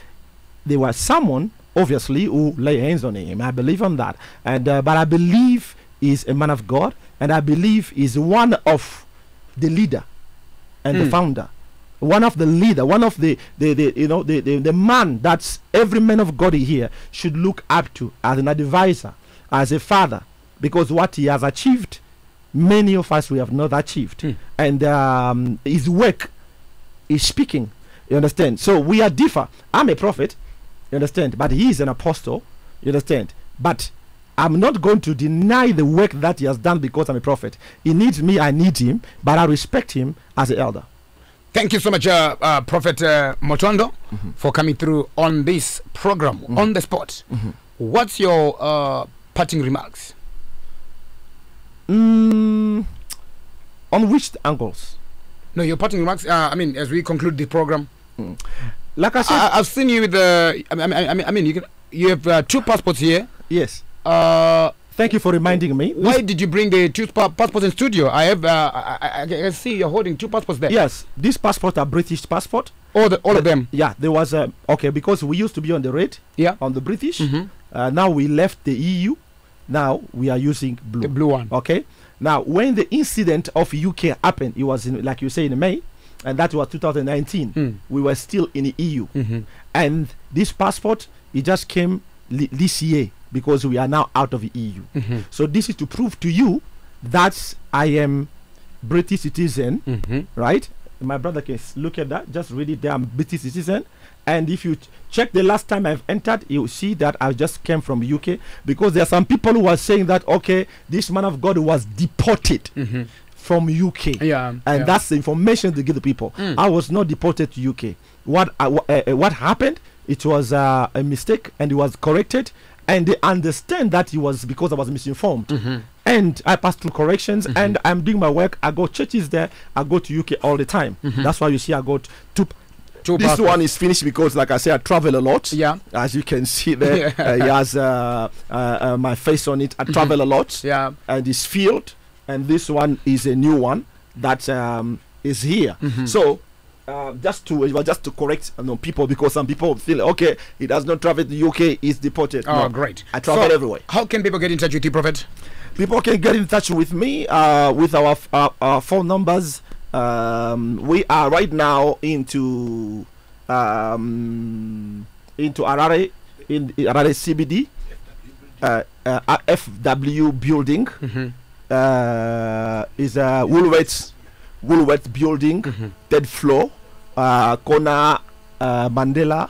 There was someone, obviously, who lay hands on him. I believe on that. And uh, but I believe he's a man of God, and I believe he's one of the leader and the Hmm. founder. One of the leader, one of the, the, the you know the, the, the man that every man of God here should look up to as an advisor, as a father, because what he has achieved, many of us we have not achieved, Hmm. and um, his work is speaking. You understand? So we are differ. I'm a prophet, you understand, but he is an apostle. You understand? But I'm not going to deny the work that he has done because I'm a prophet. He needs me, I need him, but I respect him as an elder. Thank you so much, uh, uh, Prophet uh, Matondo, Mm-hmm. for coming through on this program on the spot. What's your uh, parting remarks? Mm, on which angles? No, your parting remarks. Uh, I mean, as we conclude the program, Like I said, I, I've seen you with the. I mean, I mean, I mean, you can. You have uh, two passports here. yes. Uh, Thank you for reminding me. why did you bring the two pa- passports in studio? I have. Uh, I, I, I can see you're holding two passports there. Yes, these passports are British passport. All the all of them. Yeah, there was a okay because we used to be on the red Yeah. on the British. Mhm. Uh, now we left the EU. Now we are using blue. The blue one. Okay. Now, when the incident of UK happened, it was in, like you say in May, and that was 2019. Mm. We were still in the EU, Mhm. and this passport it just came this year because we are now out of the EU. Mhm. So this is to prove to you that I am British citizen, Mhm. right? My brother can look at that. Just read it there. I'm British citizen. And if you ch- check the last time I've entered, you see that I just came from UK because there are some people who are saying that okay, this man of God was deported Mhm. from UK, Yeah. and yeah. that's the information to give the people. Mm. I was not deported to UK. What uh, uh, uh, what happened? It was uh, a mistake, and it was corrected. And they understand that it was because I was misinformed Mhm. and I pass through corrections and I'm doing my work. I go churches there. I go to UK all the time. That's why you see I got two. Two this passports. one is finished because, like I say, I travel a lot. Yeah. As you can see there, Yeah. uh, he has uh, uh, uh, my face on it. I travel a lot Yeah. and it's filled. And this one is a new one that um, is here. Mhm. So. Uh, just to just to correct you know, people because some people feel okay he does not travel the UK he's deported. Oh, No, great. I travel So, everywhere. How can people get in touch with you, Prophet? people can get in touch with me uh, with our, uh, our phone numbers. Um, we are right now into um, into Harare in Harare CBD, uh, uh, FW building Mhm. uh, is a Woolworths Woolworths building, Mhm. third floor, uh, Kona uh, Mandela.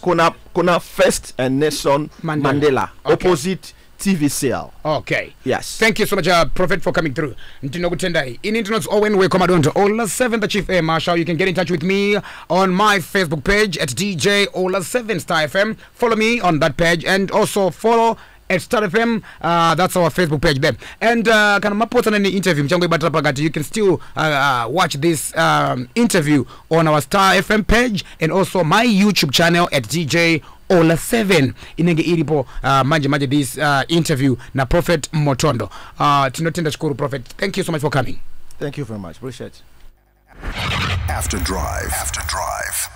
Kona, Kona First and Nelson Mandela. Mandela, Okay. opposite TV cell. Okay. Yes. Thank you so much, uh, Prophet, for coming through. Ntinokutendai. In internet, Owen Wekomadonto, Ollah 7, the Chief Air Marshal. You can get in touch with me on my Facebook page at DJ Ollah 7 Star FM. Follow me on that page and also follow at Star FM. Uh, that's our Facebook page there. And can uh, kana mapota nani interview mchango ibatra pakati. You can still uh, uh, watch this um, interview on our Star FM page and also my YouTube channel at DJ ola 7 inenge iripo uh, manje manje this uh, interview na prophet motondo uh, tinotenda chikuru prophet thank you so much for coming Thank you very much. Appreciate it. After Drive. After Drive.